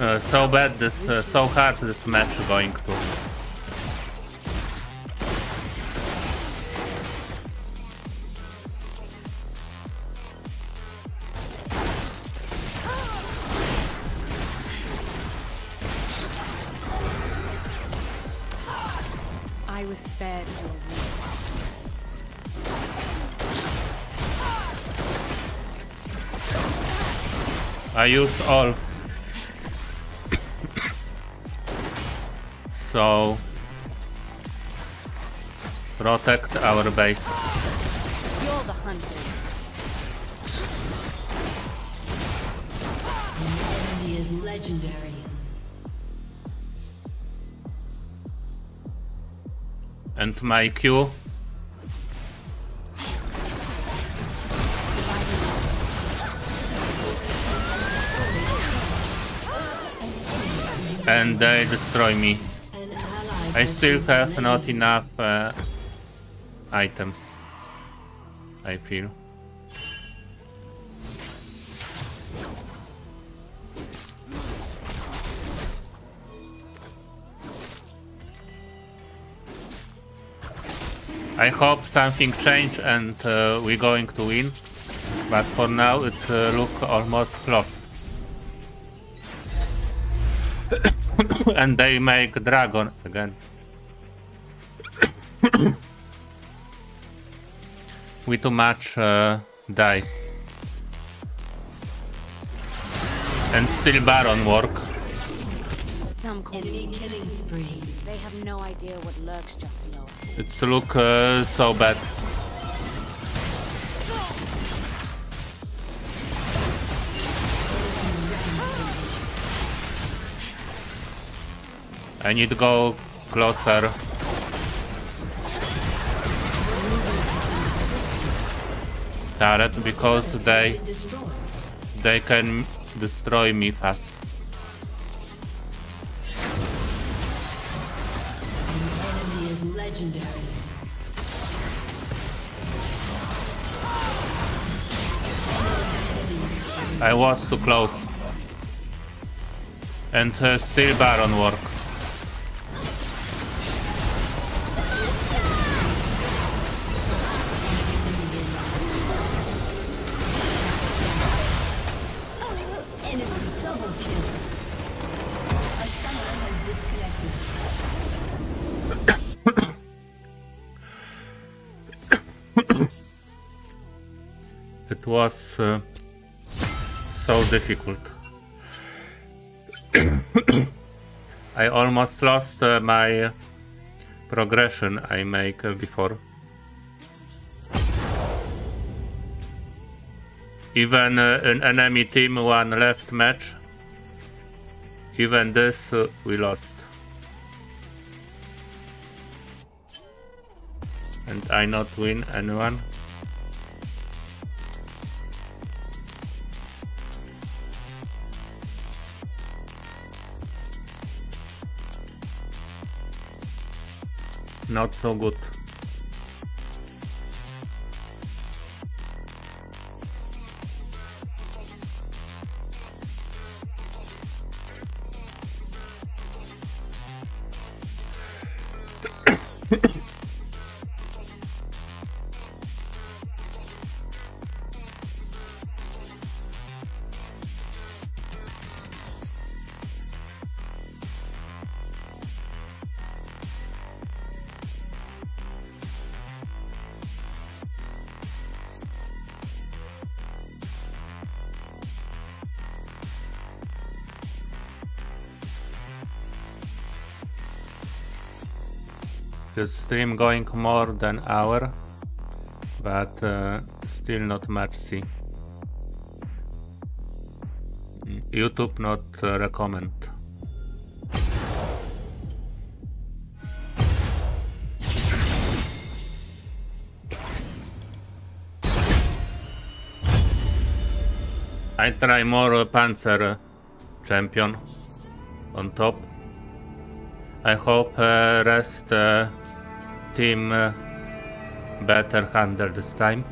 Uh, so bad this, uh, so hard this match going to. I was spared. I used all. So protect our base. You're the hunter. Enemy is legendary. And my Q and they destroy me. I still have not enough uh, items. I feel. I hope something change and uh, we're going to win, but for now it uh, look almost lost. And they make dragon again. we too much uh, die. And still Baron work. Some Enemy killing spree. They have no idea what lurks just below. It's look uh, so bad. I need to go closer. Turret because they they can destroy me fast. I was too close. And uh, still Baron work. Enemy double kill. A summoner has disconnected. It was uh, so difficult. I almost lost uh, my progression I make uh, before. Even uh, an enemy team won left match. Even this uh, we lost. And I not win anyone. Not so good. The stream going more than hour but uh, still not much see youtube not uh, recommend. I try more uh, Panzer champion on top. I hope uh, rest uh, team uh, better handle this time.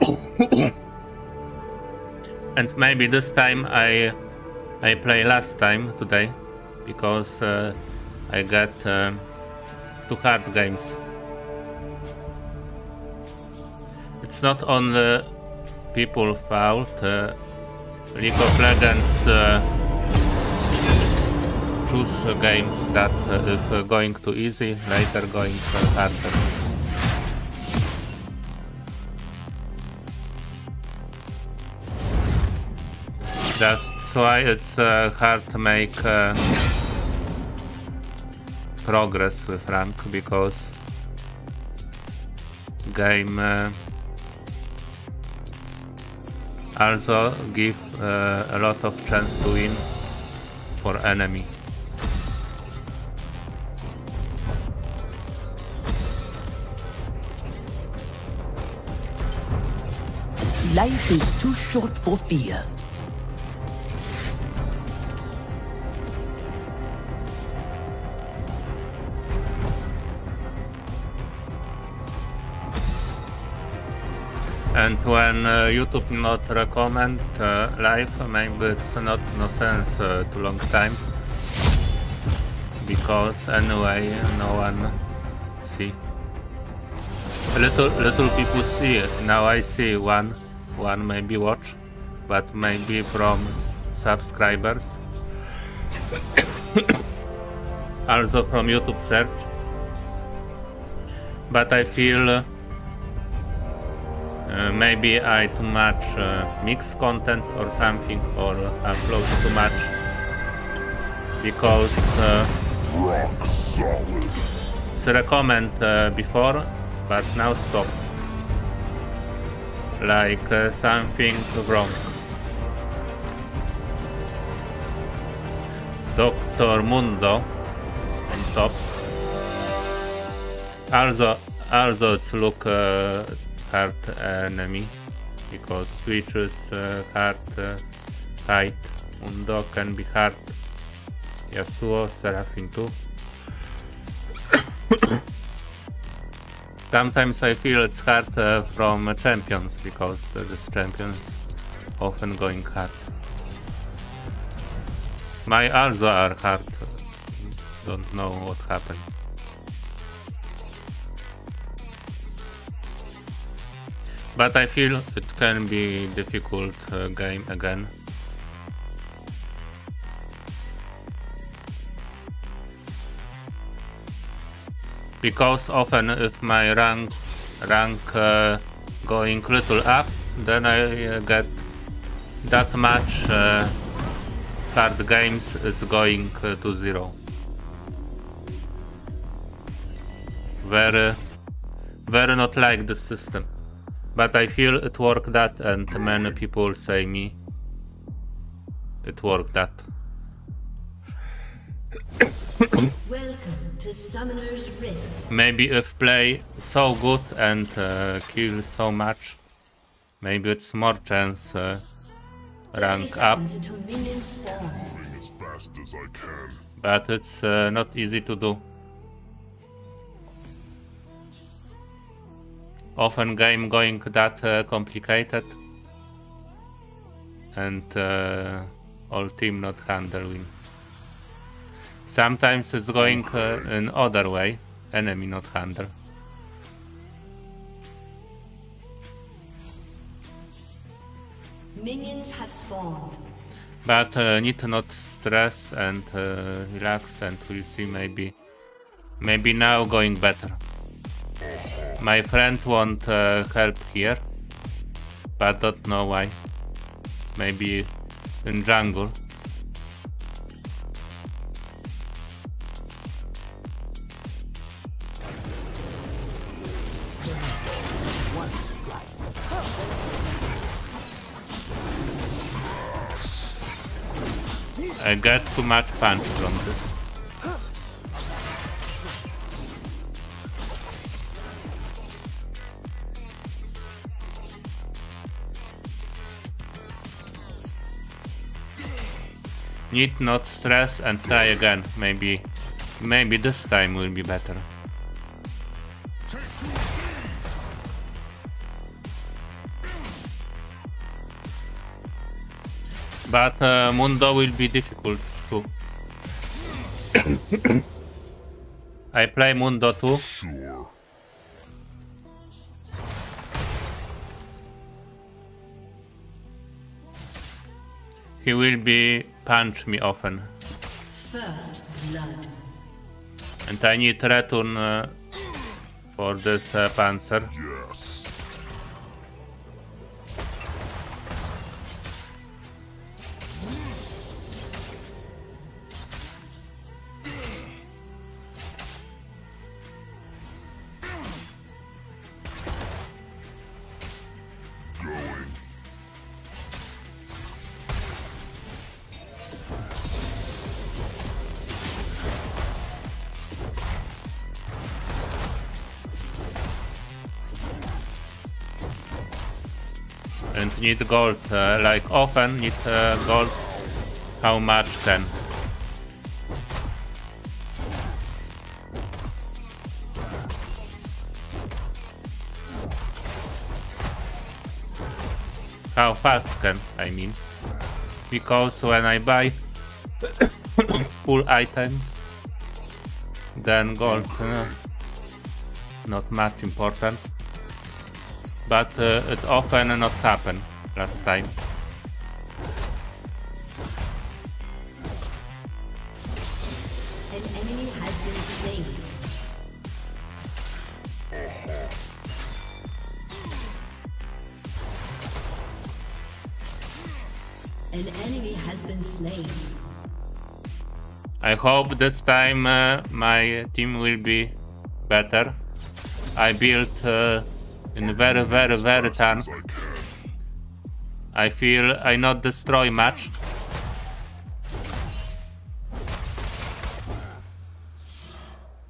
and maybe this time I I play last time today because uh, I get uh, two hard games. It's not only people fault. League of Legends. Choose games that uh, if uh, going too easy, later going harder. That's why it's uh, hard to make progress with rank because game uh, also give uh, a lot of chance to win for enemy. Life is too short for fear. And when uh, YouTube not recommend uh, live, maybe it's not no sense uh, too long time because anyway no one see. Little little people see it. Now I see one one maybe watch, but maybe from subscribers. also from YouTube search. But I feel. Uh, uh, maybe I too much uh, mix content or something or upload too much because uh, it's recommend uh, before but now stop like uh, something wrong Dr. Mundo on top also also it's look uh, hard enemy because Twitch is uh, hard uh, fight. Mundo can be hard. Yasuo, Seraphine too. Sometimes I feel it's hard uh, from champions because uh, this champions often going hard. My also are hard. Don't know what happened. But I feel it can be difficult uh, game again. Because often if my rank rank uh, going little up, then I uh, get that much uh, card games is going uh, to zero. Very, very not like the system. But I feel it worked that and many people say me it worked that. Welcome. Maybe if play so good and uh, kill so much, maybe it's more chance uh, rank up, seconds until minions spawn. as fast as I can. but it's uh, not easy to do. Often game going that uh, complicated and uh, all team not handling. Sometimes it's going uh, in other way, enemy not hunter. Minions have spawned. But uh, need to not stress and uh, relax and we'll see maybe maybe now going better. My friend want uh, help here, but don't know why. Maybe in jungle. I got too much punch from this. Need not stress and try again. Maybe, maybe this time will be better. But uh, Mundo will be difficult too. I play Mundo too. Sure. He will be punch me often, First blood. and I need return uh, for this uh, Panzer. Yes. Need gold. Uh, like often need uh, gold. How much can? How fast can I mean? Because when I buy full items, then gold uh, not much important but uh, it often not happened last time. An enemy has been slain. An enemy has been slain. I hope this time uh, my team will be better. I built uh, in very very very tank. I feel I not destroy much.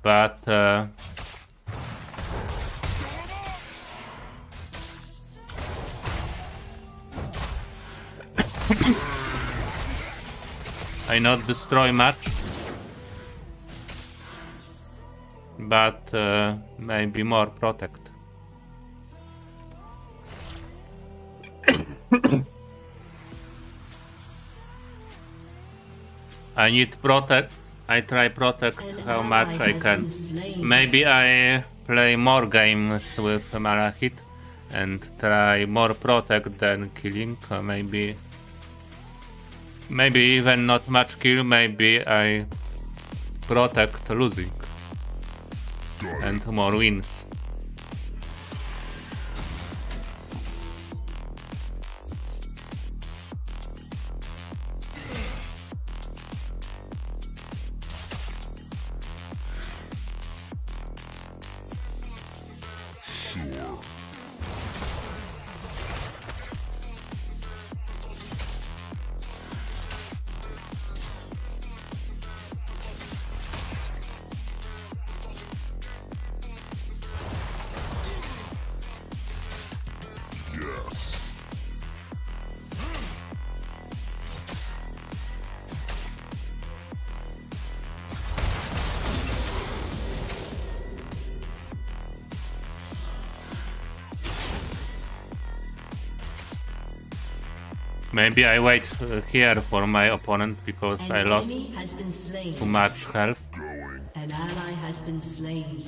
But uh, I not destroy much. But uh, maybe more protect. I need protect. I try protect how much I can. Maybe I play more games with Malachit and try more protect than killing. Maybe, maybe even not much kill. Maybe I protect losing and more wins. Maybe I wait uh, here for my opponent because An I lost enemy has been slain. too much health. An ally has been slain.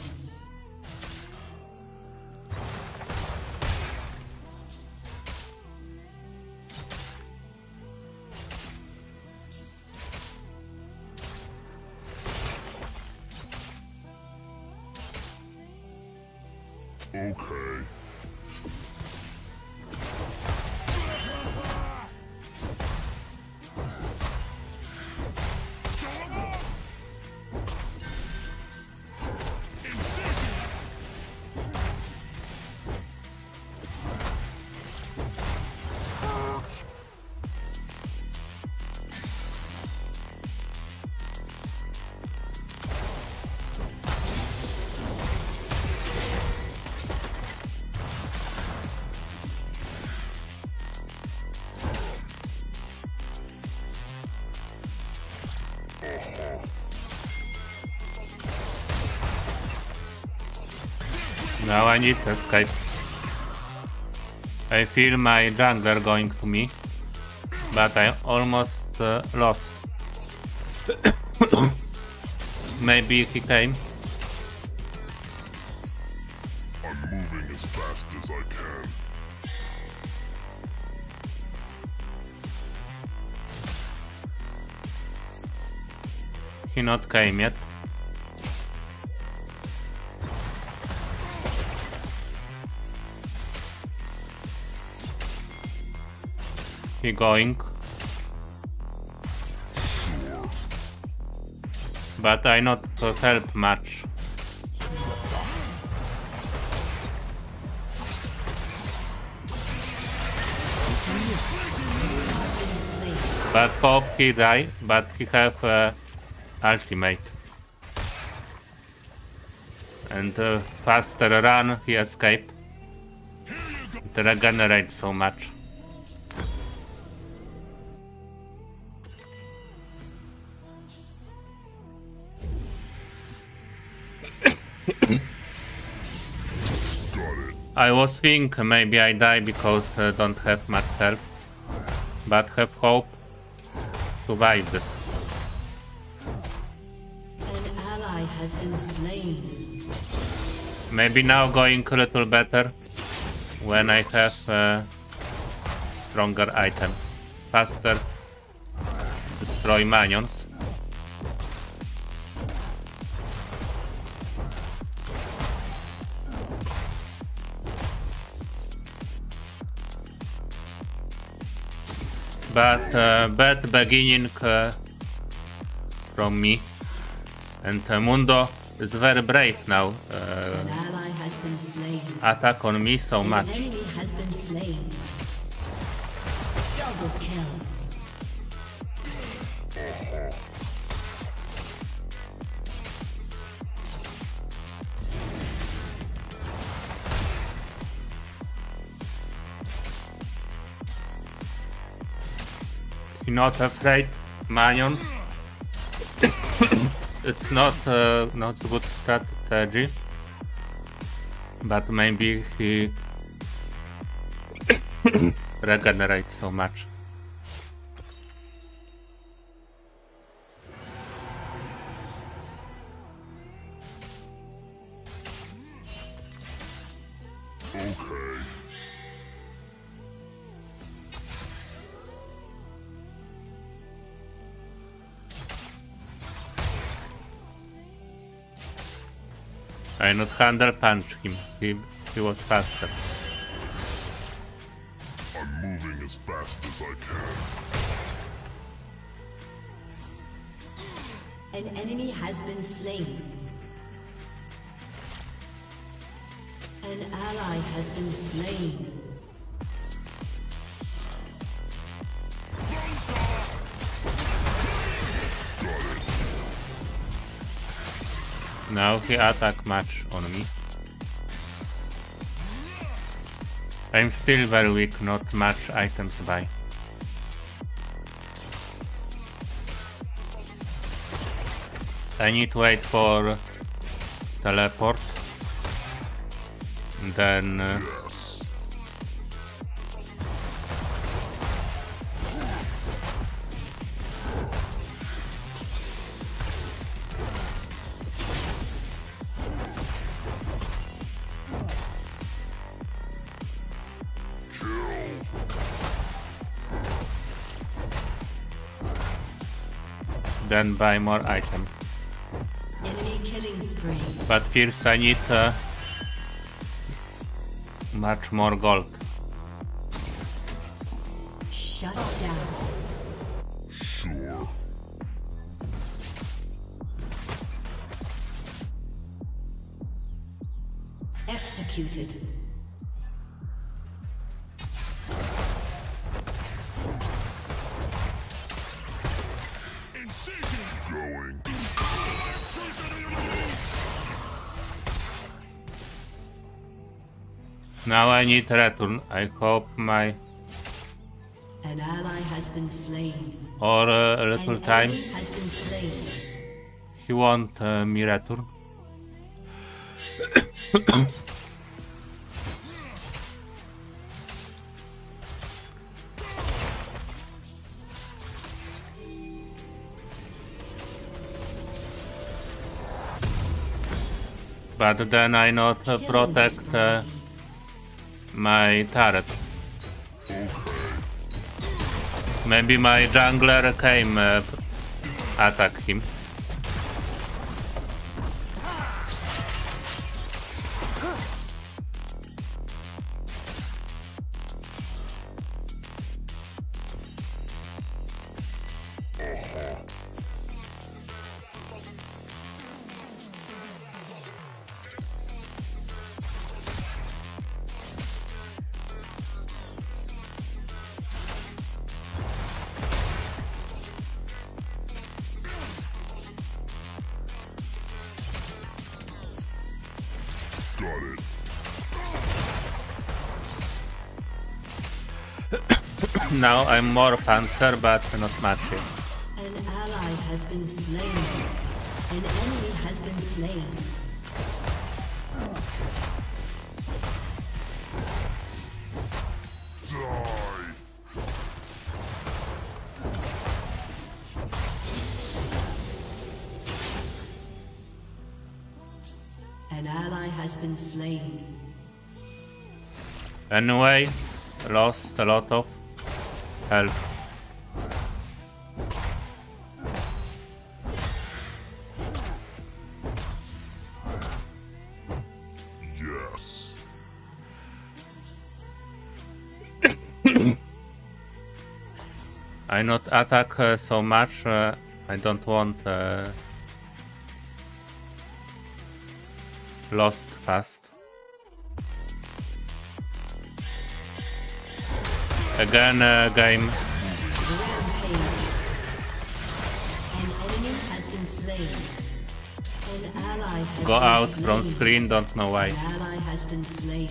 Need to escape. I feel my jungler going to me, but I almost uh, lost. Maybe he came. I'm moving as fast as I can. He not came yet. He going. But I not help much. But hope he die, but he have uh, ultimate. And uh, faster run, he escape. Regenerate so much. I was think maybe I die because uh, don't have much health, but have hope to survive this. An ally has been slain. Maybe now going a little better when I have uh, stronger item. Faster destroy minions. But uh, bad beginning uh, from me. And uh, Mundo is very brave now. Uh, An ally has been slain. attack on me so much. Not afraid, Manion. it's not uh, not good strategy, but maybe he regenerates so much. I not handle punch him. He he was faster. I'm moving as fast as I can. An enemy has been slain. An ally has been slain. Now he attack match on me. I'm still very weak, not much items buy. I need to wait for teleport. Then uh, then buy more item. Enemy killing spree. But first I need uh, much more gold. Shut down. Sure. Executed. Now I need return. I hope my An ally has been slain. or uh, a little An time enemy has been slain. he want uh, me return. But then I not uh, protect uh, my turret. Maybe my jungler came uh, attack him. Now I'm more Panther, but not much. An ally has been slain. An enemy has been slain. Die. An ally has been slain. Anyway, lost a lot of health. Yes. I not attack uh, so much. Uh, I don't want uh, lost An ally has Go out from screen. Don't know why. An ally has been slain.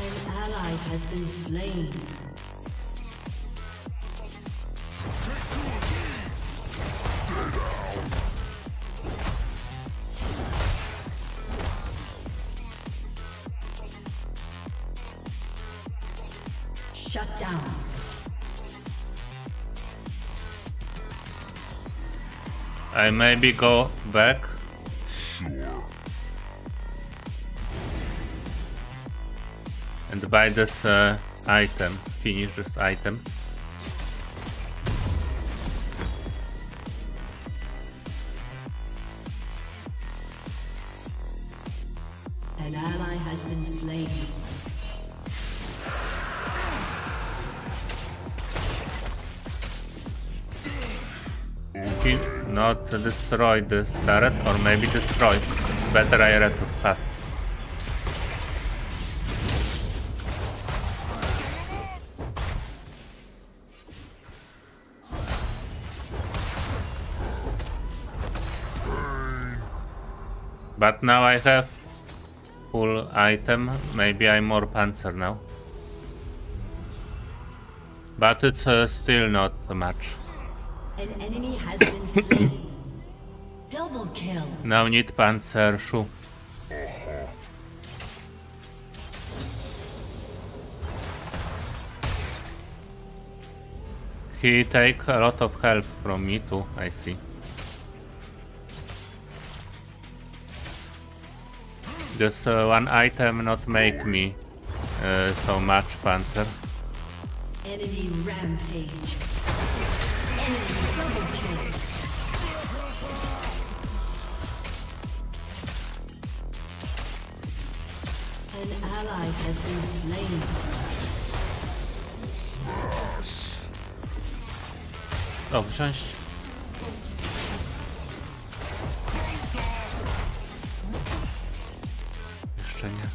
An ally has been slain. I maybe go back. Sure. and buy this uh, item. Finish this item. Not destroy this turret, or maybe destroy. Better I return fast. But now I have full item, maybe I'm more panzer now. But it's uh, still not much. An enemy has been. Double kill. Now need panzer shoe. He take a lot of help from me too, I see. This uh, one item not make me uh, so much panzer. Enemy rampage. Enemy double kill. An ally has been slain. O, wziąć. Jeszcze nie.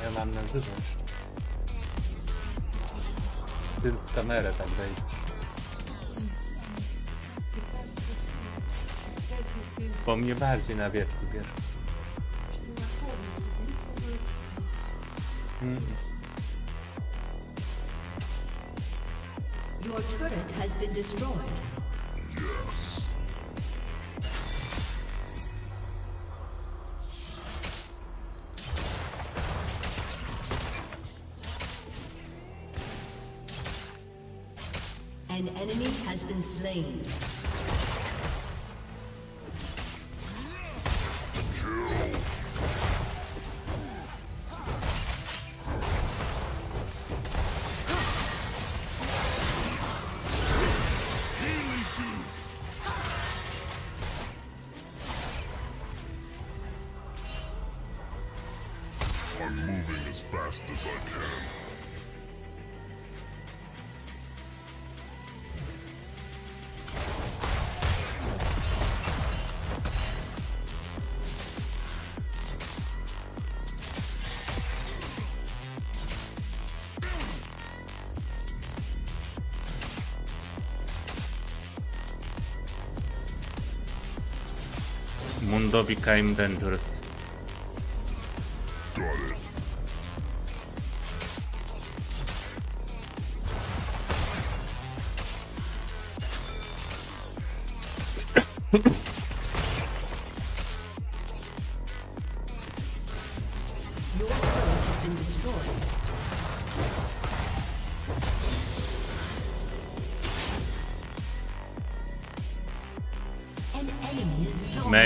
A ja mam nazywać. Ty w kamerę tak wejdziesz. Po mnie bardziej na wierzchu, wiesz. Mm. Your turret has been destroyed. Mundo became dangerous.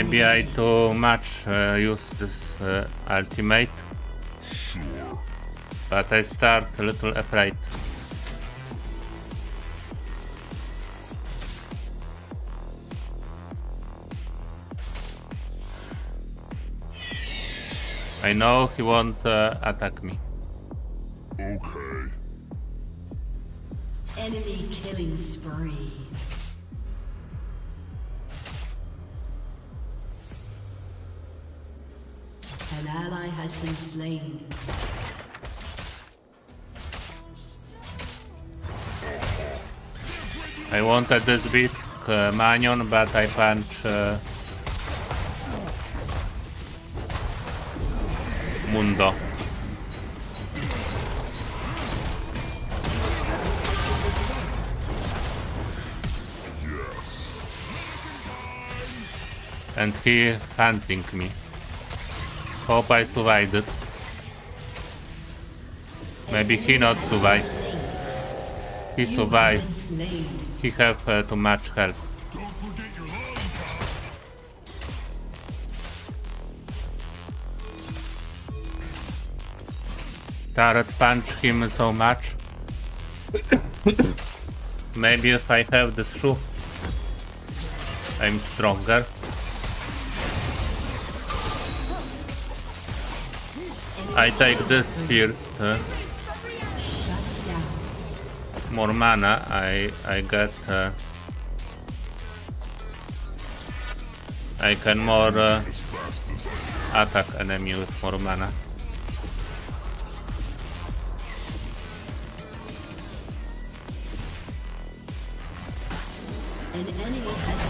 Maybe I too much uh, use this uh, ultimate, Sure. but I start a little afraid. I know he won't uh, attack me. Okay. Enemy killing spree. Been slain. I wanted this big uh, minion, but I punch uh, Mundo. Yes. and he hunting me. Hope I survived it. Maybe he not survive. He survived. He have uh, too much help. Don't forget your lollipop. Turret punch him so much. Maybe if I have this shoe, I'm stronger. I take this first. uh, more mana. I I get. Uh, I can more uh, attack enemy with more mana. An enemy has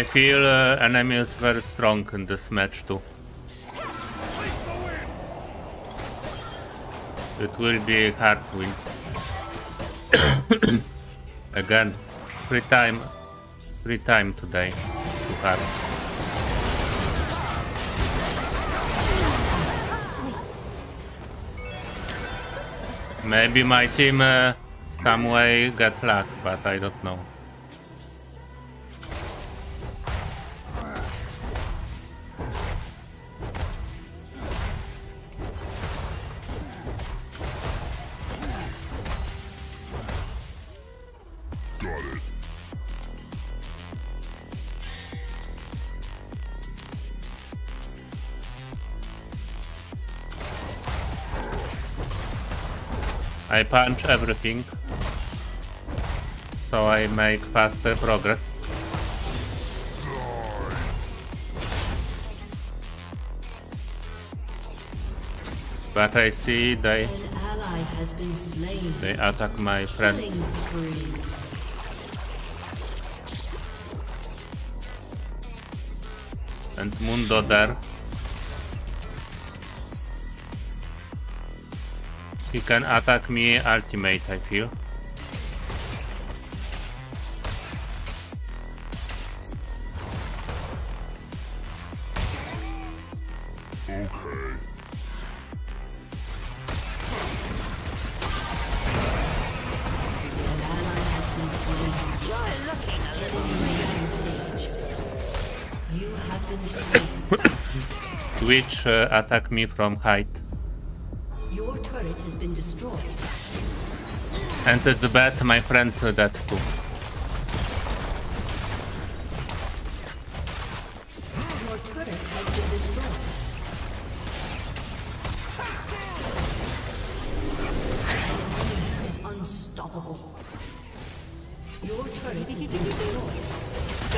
I feel uh, enemy is very strong in this match too. It will be hard win. Again, free time, free time today. Too hard. Maybe my team uh, some way get luck, but I don't know. I punch everything, so I make faster progress. But I see they An ally has been slain. they attack my friends. And Mundo there. He can attack me ultimate, I feel. Okay. An ally has been slain. You're looking a little rampage. You have been slain. Twitch uh, attack me from height. Destroyed. And it's bad my friends that too. Your turret has been destroyed. Enemy is unstoppable. Your turret has been destroyed.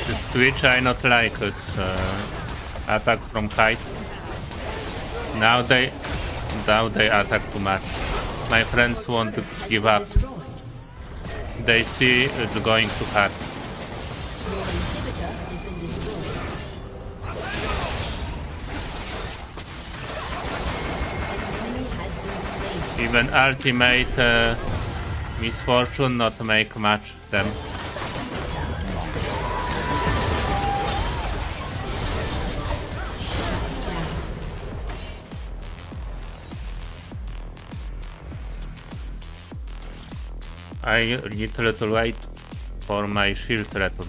This Twitch I not like it's uh, attack from height. Now they now they attack too much. My friends want to give up. They see it's going too hard. Even ultimate uh, Miss Fortune not make much them. I need a little wait for my shield return.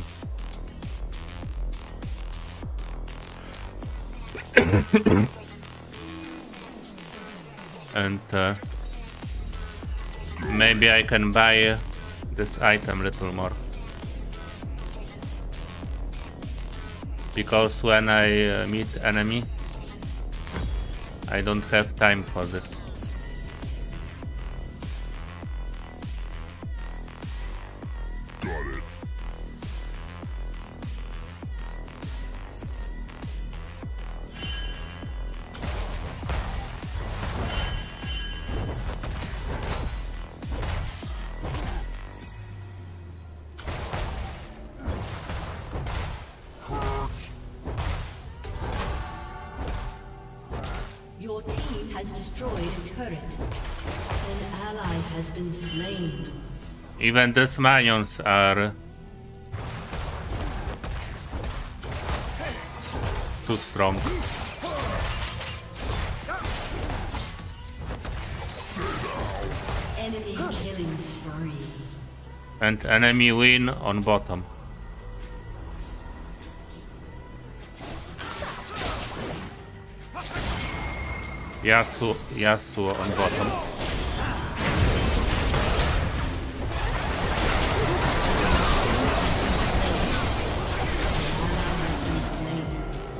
and uh, maybe I can buy this item a little more. Because when I uh, meet enemy, I don't have time for this. Your team has destroyed a turret. An ally has been slain. Even these minions are too strong. Enemy killing spree. And enemy win on bottom. Yasu, Yasu on bottom.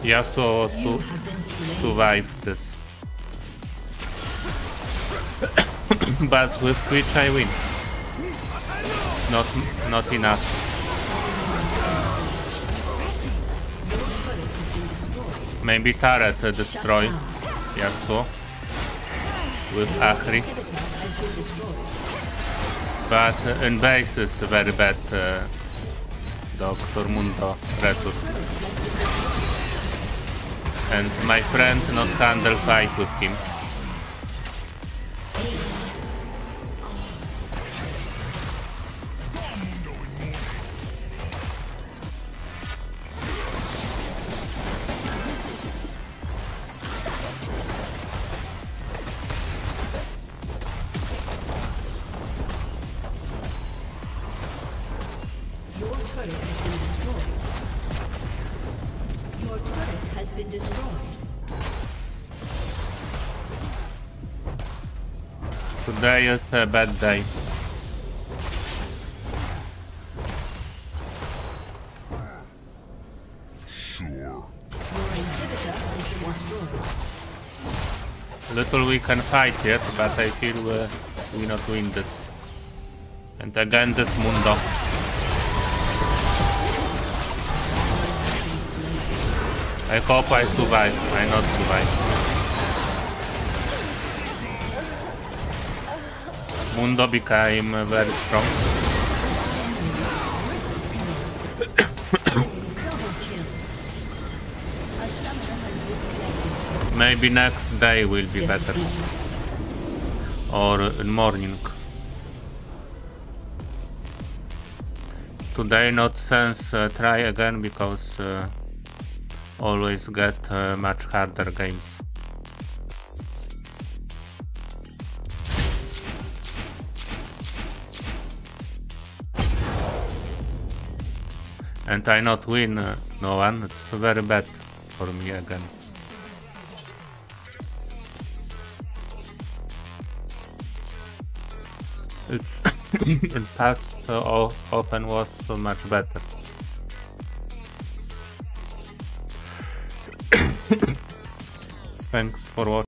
Yasuo su survived this. but with which I win. Not not enough. Maybe turret uh, destroy Yasuo with Ahri. But uh, in base is very bad uh, Doctor Mundo Retur. And my friend not handle fight with him. Is a bad day. Sure. Little we can fight yet, but I feel uh, we not win this. And again this Mundo. I hope I survive. I not survive. Mundo became very strong. Maybe next day will be better. Or in morning. Today not sense uh, try again because uh, always get uh, much harder games. And I not win uh, no one, it's very bad for me again. It's in past uh, o- open was so much better. Thanks for watching.